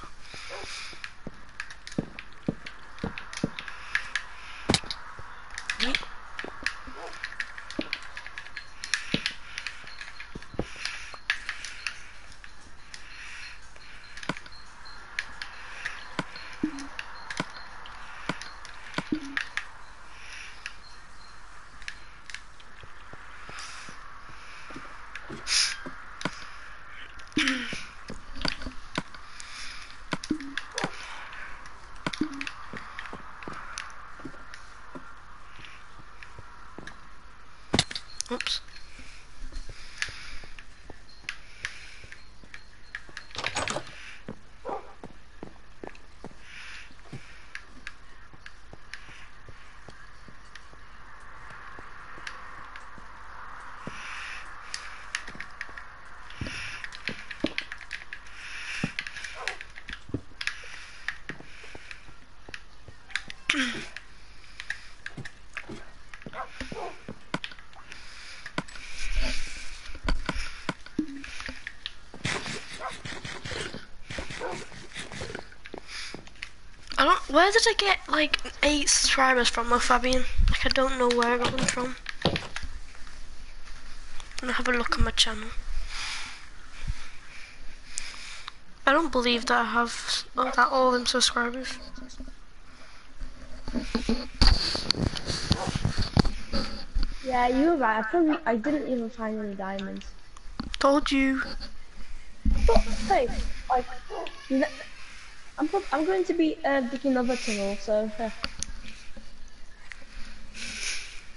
Oops. I don't. Where did I get like eight subscribers from, though, Fabian? Like I don't know where I got them from. I'm gonna have a look at my channel. I don't believe that I have oh, that all them subscribers. Yeah, you were right. I probably I didn't even find any diamonds. Told you. But hey, like, you know, I'm going to be uh, digging another tunnel, so uh,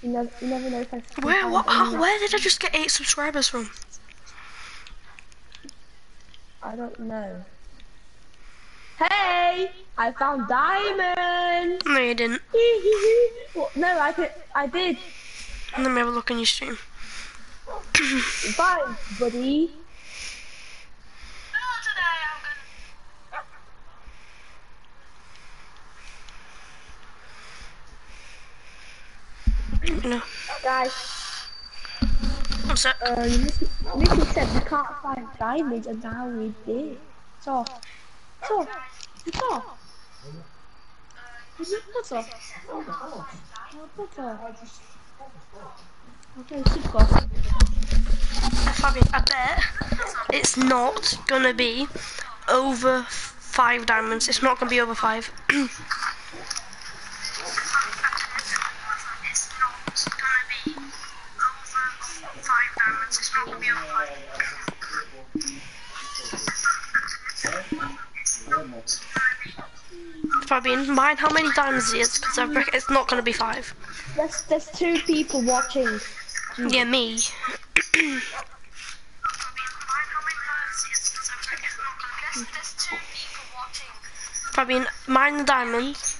you never you never know if I. Where? What? where did I just get eight subscribers from? I don't know. Hey, I found diamonds. No, you didn't. well, no, I could, I did. Let me have a look on your stream. Bye, buddy. No. Guys, What's that? um, Nicky, said we can't find diamonds, and now we did. So, so, so. What's up? What's up? Okay, keep going. Fabian, I bet it's not gonna be over five diamonds. It's not gonna be over five. five diamonds. It's not gonna be over five. Fabian, mind how many diamonds it is, because it's not gonna be five. There's, there's two people watching. Yeah, me. Fabian, mine the diamonds.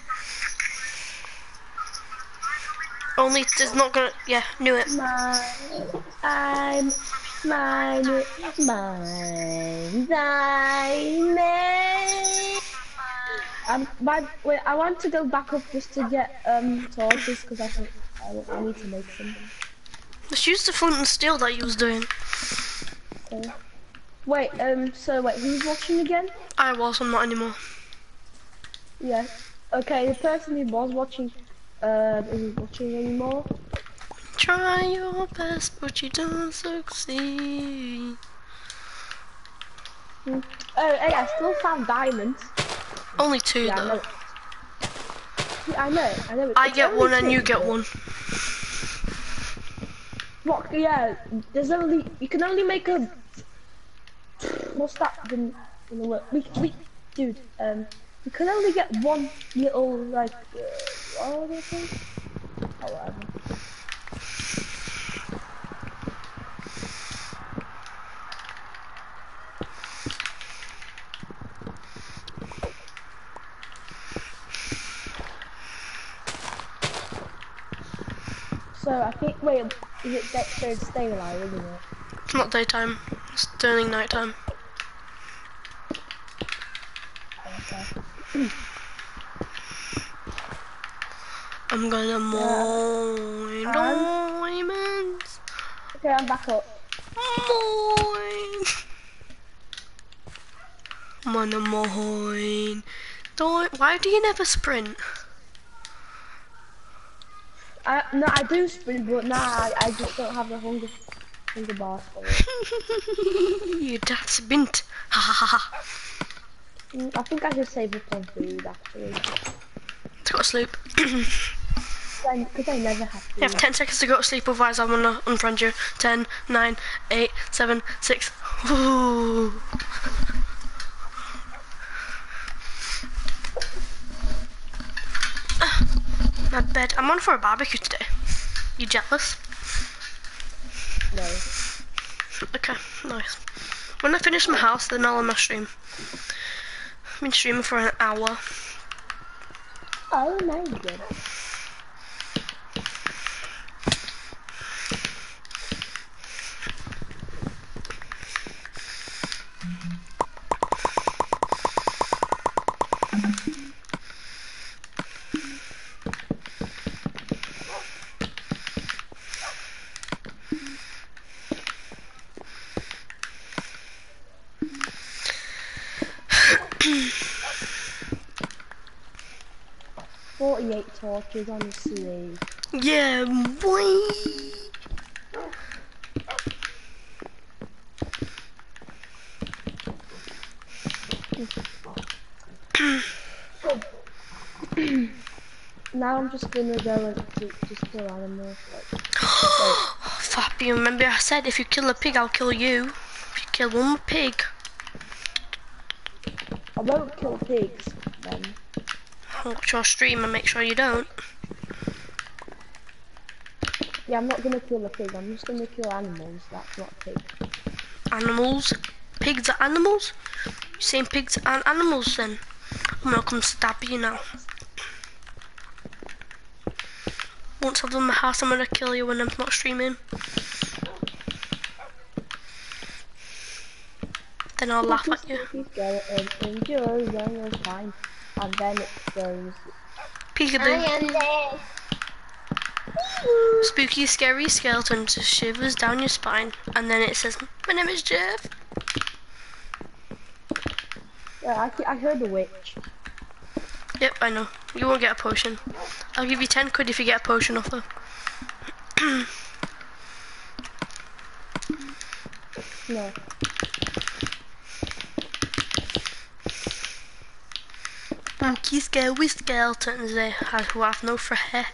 Only there's not gonna. Yeah, knew it. Mine, I'm mine, mine. Um, my, wait, I want to go back up just to get um torches because I, think- I, I need to make some. Just use the flint and steel that you was doing. Okay. Wait, um, so wait, who's watching again? I was, I'm not anymore. Yeah. Okay, the person who was watching, uh, isn't watching anymore. Try your best, but you don't succeed. Hmm. Oh, hey, I still found diamonds. Only two Yeah, I know. though. Yeah, I know, I know. I it's get one and you get one. What? Yeah, there's only you can only make a. What's that? The, in the? We, we, dude. Um, you can only get one little like. Uh, what are they called? Oh, whatever. So I think wait, is it Dexter and Alive, isn't it? It's not daytime, it's turning nighttime. Okay. I'm gonna mine Um, diamonds. Okay, I'm back up. Mine. I'm gonna mine. Don't. Why do you never sprint? I no, I do sprint, but nah, I, I just don't have the hunger hunger bar for it. you daft sprint. Ha ha ha. Mm, I think I should save up on food actually, Let's go to sleep. Because I never have to. You have 10 seconds to go to sleep, otherwise I'm gonna unfriend you. 10, 9, 8, 7, 6. Ooh. My bed. I'm on for a barbecue today. You jealous? No. Okay, nice. When I finish my house, then I'll end my stream. I've been streaming for an hour. Oh my god. Forty-eight torches on the sleeve. Yeah, boy. Now I'm just gonna go and ju- just kill animals. Like, Fappy, remember I said if you kill a pig, I'll kill you. If you kill one pig, I won't kill pigs then. Watch your stream and make sure you don't. Yeah, I'm not gonna kill a pig. I'm just gonna kill animals. That's not a pig. Animals. Pigs are animals? You saying pigs are animals then? I'm gonna come stab you now. Once I've done my house, I'm gonna kill you when I'm not streaming. Then I'll laugh at you. Spooky skeleton endures on your time, and then it goes. Peekaboo. Spooky, scary skeleton just shivers down your spine, and then it says, "My name is Jeff." Yeah, I, I heard the witch. Yep, I know. You won't get a potion. I'll give you ten quid if you get a potion off her. No. Monkey scary skeletons they have who have no friends. Eh,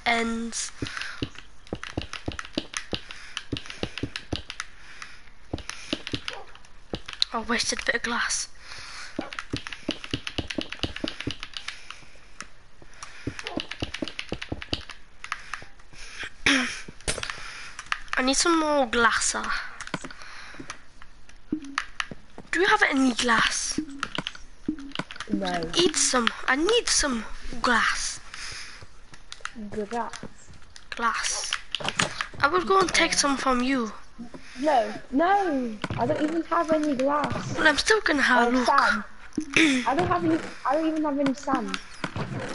I oh, wasted a bit of glass. I need some more glass. Do you have any glass? No. Eat some. I need some glass. Glass. Glass. I will go and take some from you. No. No. I don't even have any glass. But I'm still gonna have a look. sand. I don't have any. I don't even have any sand.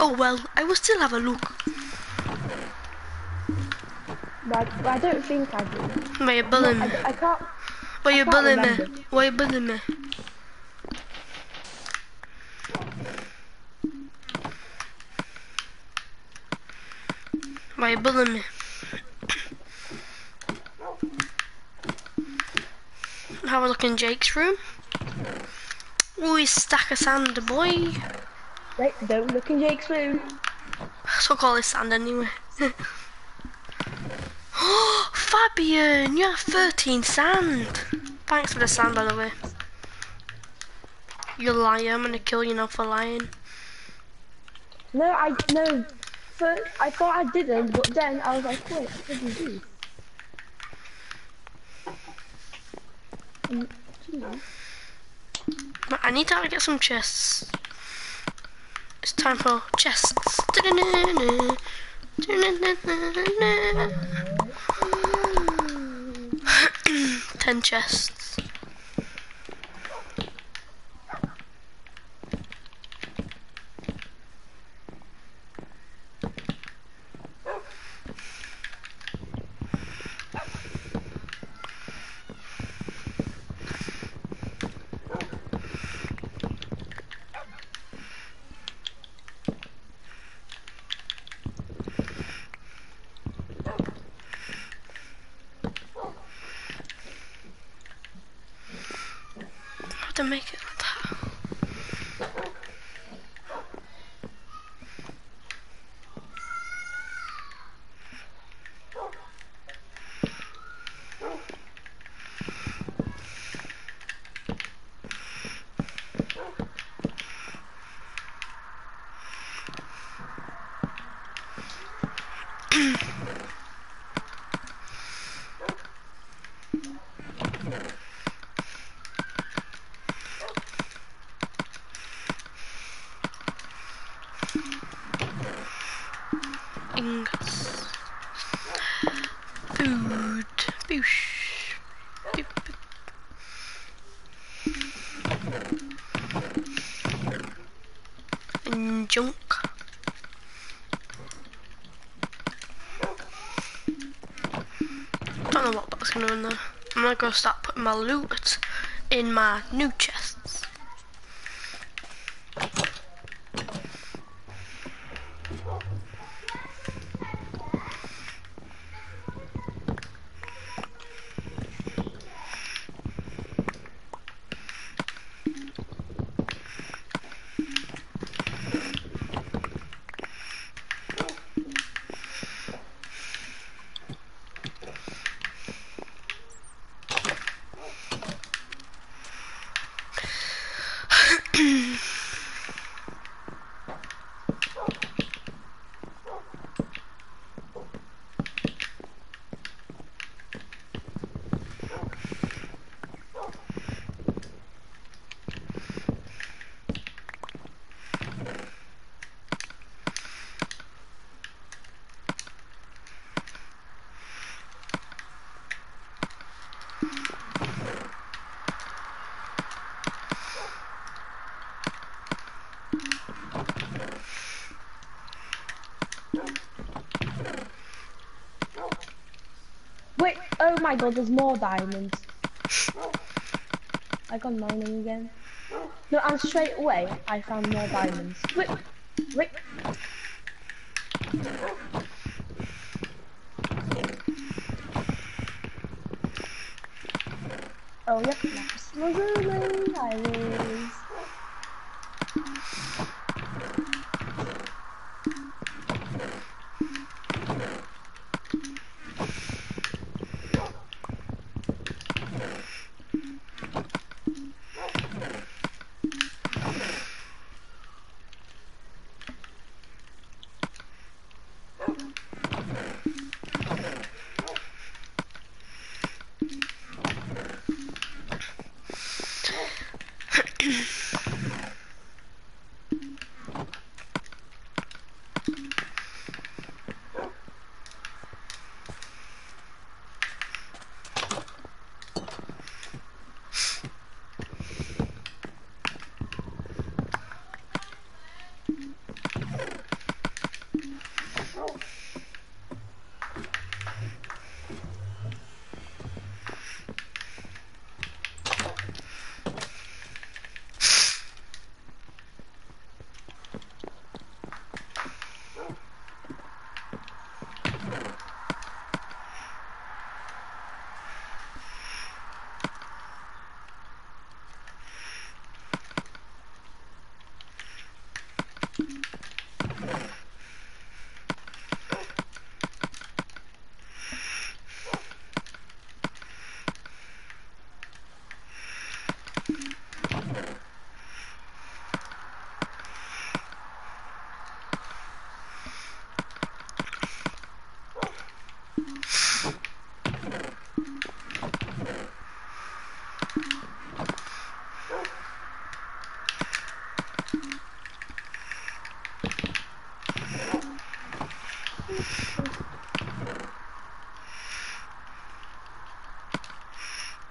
Oh well, I will still have a look. But, but I don't think I do. Why you bullying me? I, I can't. Why you bullying me? Why you bullying me? You bullying me? Have a look in Jake's room. Ooh, he's stack of sand, boy. Wait, don't look in Jake's room. So call this sand anyway. Oh, Fabian, you have 13 sand. Thanks for the sand, by the way. You liar, I'm gonna kill you now for lying. No, I no. First, I thought I didn't, but then I was like, wait, I didn't do. Mm. But I need to get some chests. It's time for chests. Ten chests. How to make it like that? Ingots. Food. Boosh. Boop, boop. And junk. Don't I'm gonna go start putting my loot in my new chests. Wait, oh my god, there's more diamonds. I got mining again. No, and straight away, I found more diamonds. Wait.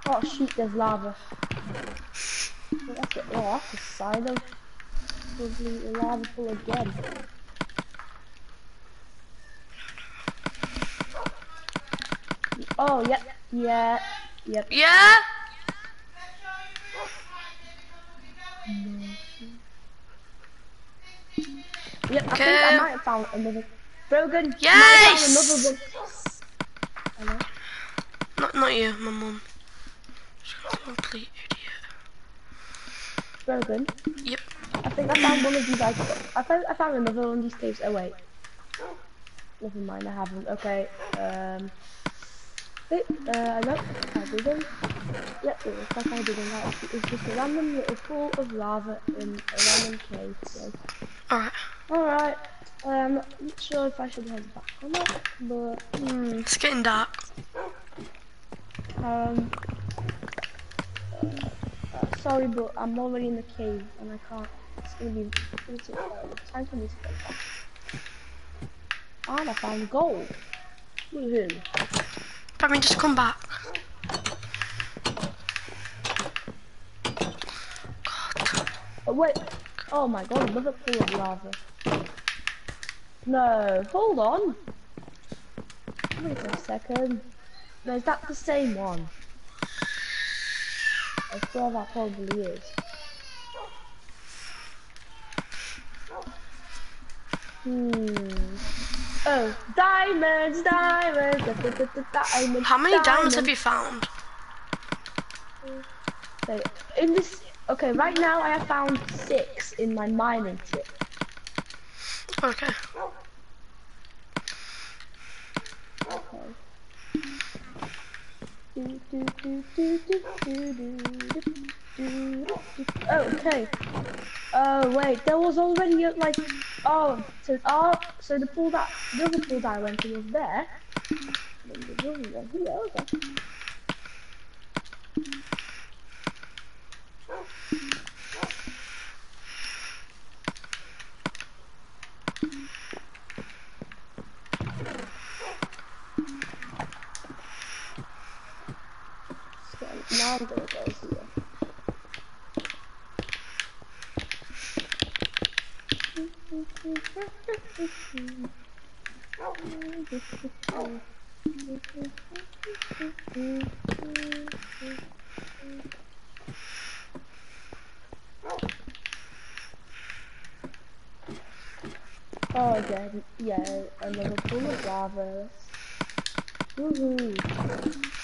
Oh shoot, there's lava. Oh, that's a, oh, that's a sign of probably a lava pool again. Oh, yep, yeah, yep. Yeah? Yep, I think I might have found another. Brogan, Yes! I might have found another one. Not, not you, my mum. Complete idiot. Yep. I think I found one of these. I found I found another one of these caves. Oh wait, never mind. I haven't. Okay. Um. Wait, uh, no, I didn't. Yep, it looks like I didn't. Right, it's just a random little pool of lava in a random cave. So. Alright. Alright. Um, I'm not sure if I should head back or not, but hmm. It's getting dark. Um. Uh, sorry, but I'm already in the cave and I can't. It's gonna be it's, uh, time for me to go back. And I found gold. Woohoo! I mean, just come back. God. Oh wait! Oh my god! Another pool of lava. No, hold on. Wait a second. No, is that the same one? I swear that probably is. Hmm. Oh, diamonds, diamonds, da, da, da, diamonds. How many diamonds have you found? Okay, in this, okay, right now I have found six in my mining tip. Okay. Okay. Okay. Oh wait, there was already like, oh, so oh, so the pool that the other pool that I went to was there. Here, okay. So now I'm go here. Oh, again, yeah, another pool of lava. Woohoo!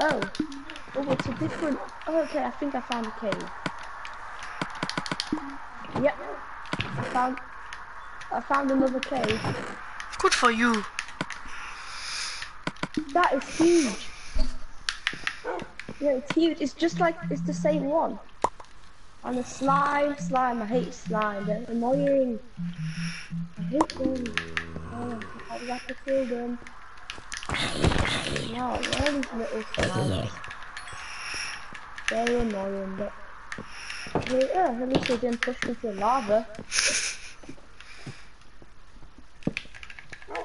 Oh, oh, it's a different. Oh, okay, I think I found a cave. Yep, I found. I found another cave. Good for you. That is huge. Yeah, it's huge. It's just like it's the same one. And the slime, slime. I hate slime. They're annoying. I hate them. Oh, how do I have to kill them? Where are these little slimes? Very annoying, but yeah, at least they didn't push me to lava.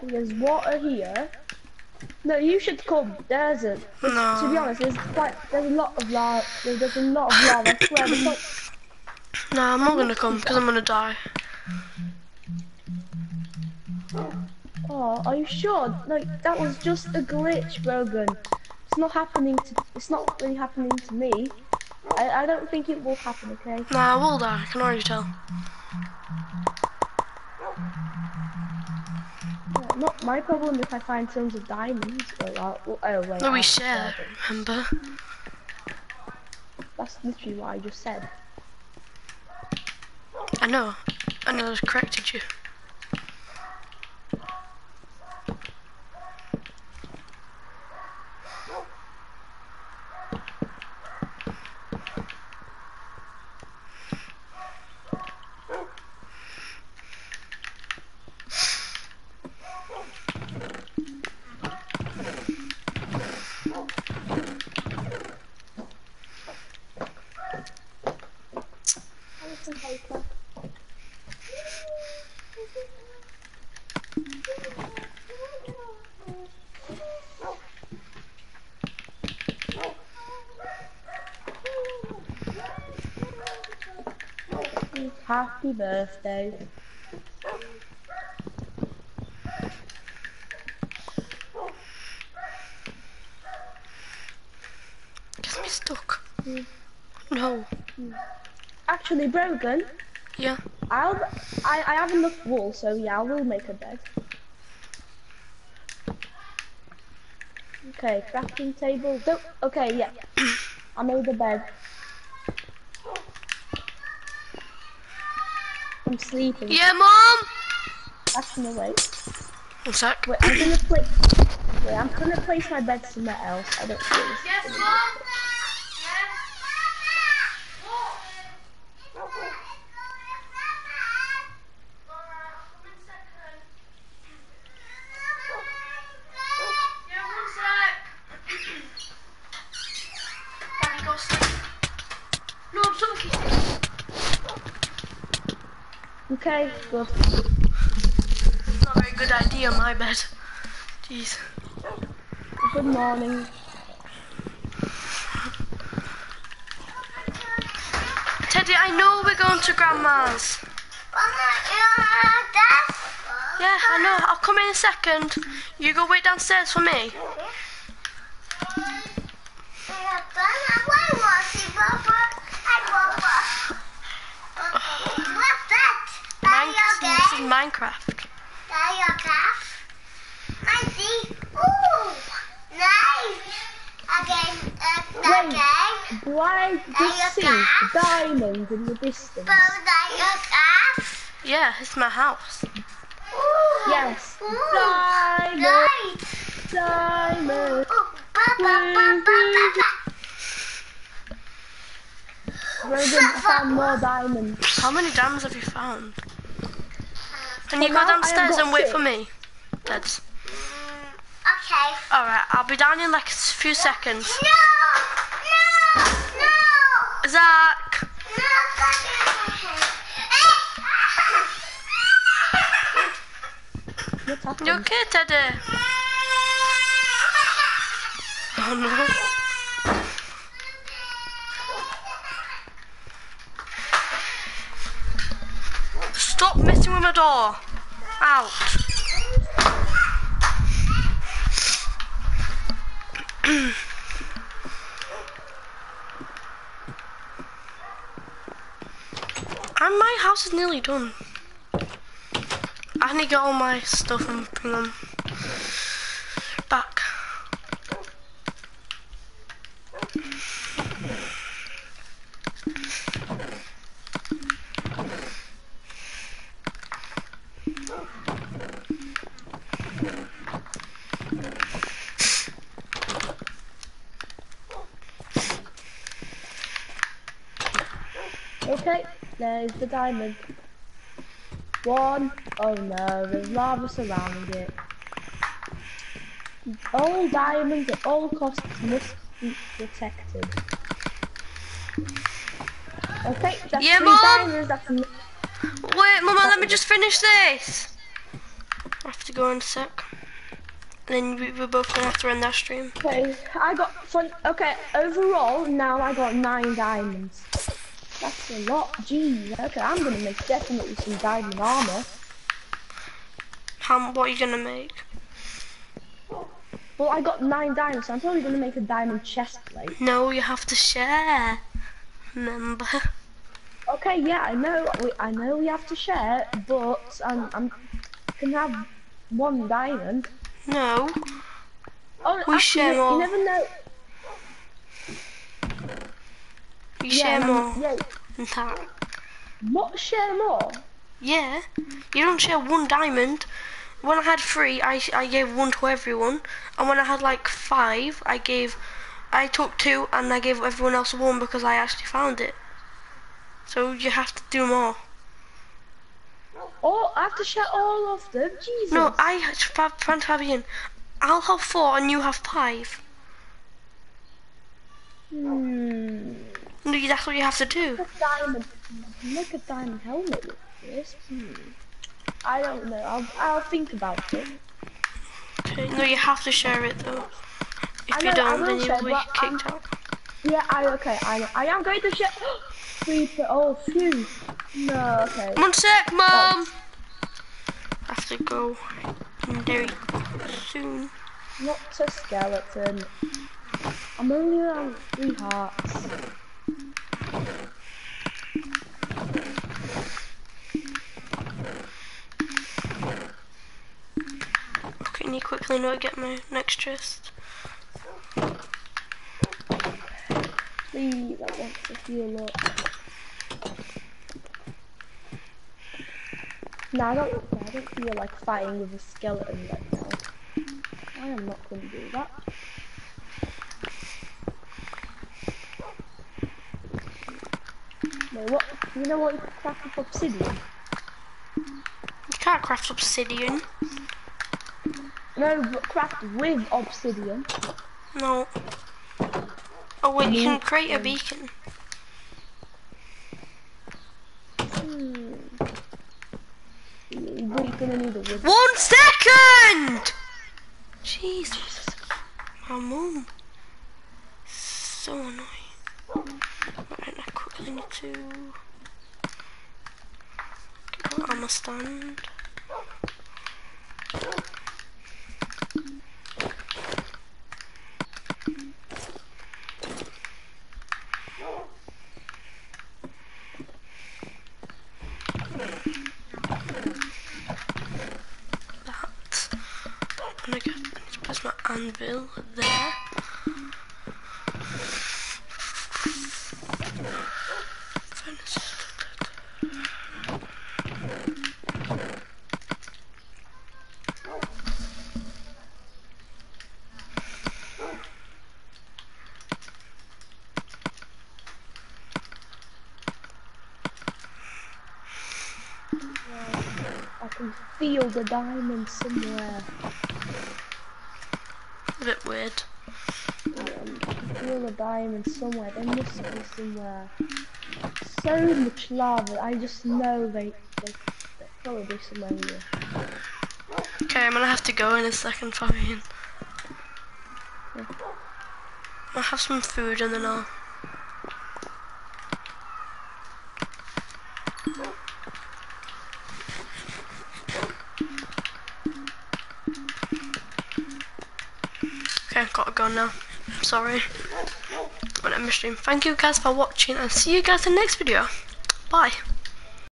There's water here. No, you should come. There's a. No. To be honest, there's quite. There's a lot of lava. There's, a lot of lava. I swear, like. Nah, I'm not gonna come because I'm gonna die. Oh, are you sure? No, that was just a glitch, Brogan. It's not happening to. It's not really happening to me. I, I don't think it will happen. Okay. Nah, I will die. I can already tell. Yeah, not my problem if I find tons of diamonds. Oh, well, oh, oh wait. No, we share. Remember? That's literally what I just said. I know. I know. I corrected you. Happy birthday. Get me stuck. No. Mm. Actually, Brogan, Yeah. I'll I, I have enough wool, so yeah, I will make a bed. Okay, crafting table. Don't, okay, yeah. I made a bed. I'm sleeping. Yeah, mom. Actually, wait. One sec. Wait, I'm gonna place. Wait, I'm gonna place my bed somewhere else. I don't see. Yes, mom. No, I'm suffocating. Okay, good. Not a very good idea, my bed. Jeez. Good morning. Teddy, I know we're going to Grandma's. Yeah, I know. I'll come in a second. You go wait downstairs for me. This is Minecraft. Wait. Do I just see diamonds in the distance? Yeah, it's my house. Yes. Diamond. Diamond. Brogan, I found more diamonds. How many diamonds have you found? Can you go now I have downstairs and wait for me? Deds. Okay. Alright, I'll be down in like a few seconds. No! No! No! Zach! Happening? You okay, Teddy? Oh no. Stop messing with my door. Out. and my house is nearly done. I need to get all my stuff and bring them back. Okay, there's the diamond. One. Oh no, there's lava surrounding it. All diamonds at all costs must be protected. Okay, that's Yeah, three Mum. diamonds. That's Wait, Mama, let me just finish this. I have to go in a sec. Then we, we're both gonna have to end that stream. okay. I got fun. Okay, overall now I got nine diamonds. That's a lot. Geez. Okay, I'm gonna make definitely some diamond armor. How, what are you gonna make? Well, I got nine diamonds, so I'm probably gonna make a diamond chest plate. No, you have to share. Remember? Okay, yeah, I know. We, I know we have to share, but um, I'm, I'm can have one diamond. No. Oh, We actually, share you more. never know. You yeah, share more Yeah, that. What? Share more? Yeah, you don't share one diamond. When I had three, I, I gave one to everyone, and when I had like five, I gave, I took two and I gave everyone else one because I actually found it. So you have to do more. Oh, I have to share all of them? Jesus. No, I had Fa- Fan Fabian. I'll have four and you have five. Hmm. No, that's what you have to do. a diamond, make a diamond helmet this. Hmm. I don't know. I'll, I'll think about it. Okay, no, you have to share it though. If I you know, don't, then you'll be but I'm- kicked out. Yeah, I okay. I. I am going to share. Creeper. Oh, phew. No. Okay. One sec, mom. I have to go very soon. Not a skeleton. I'm only on three hearts. Quickly not get my next chest? Please, I want to heal up. No, I don't. I don't feel like fighting with a skeleton right now. I am not going to do that. No, what? You know what? You can craft with obsidian. You can't craft obsidian. No, craft with obsidian. No. Oh wait, you can create a beacon. Hmm. You- But you're gonna need a. One second! Jesus. My mum. So annoying. Right, I quickly need to get my stand. that. I'm gonna get, I need to place my anvil there. Furnace. Feel the diamond somewhere. A bit weird. Um, I can feel the diamond somewhere. They must be somewhere. So much lava. I just know they they they're probably somewhere here. Okay, I'm gonna have to go in a second, Fabian. I'll have some food and then I'll. Okay, I've gotta go now. Sorry. I'm gonna end my stream. Thank you guys for watching and see you guys in the next video. Bye.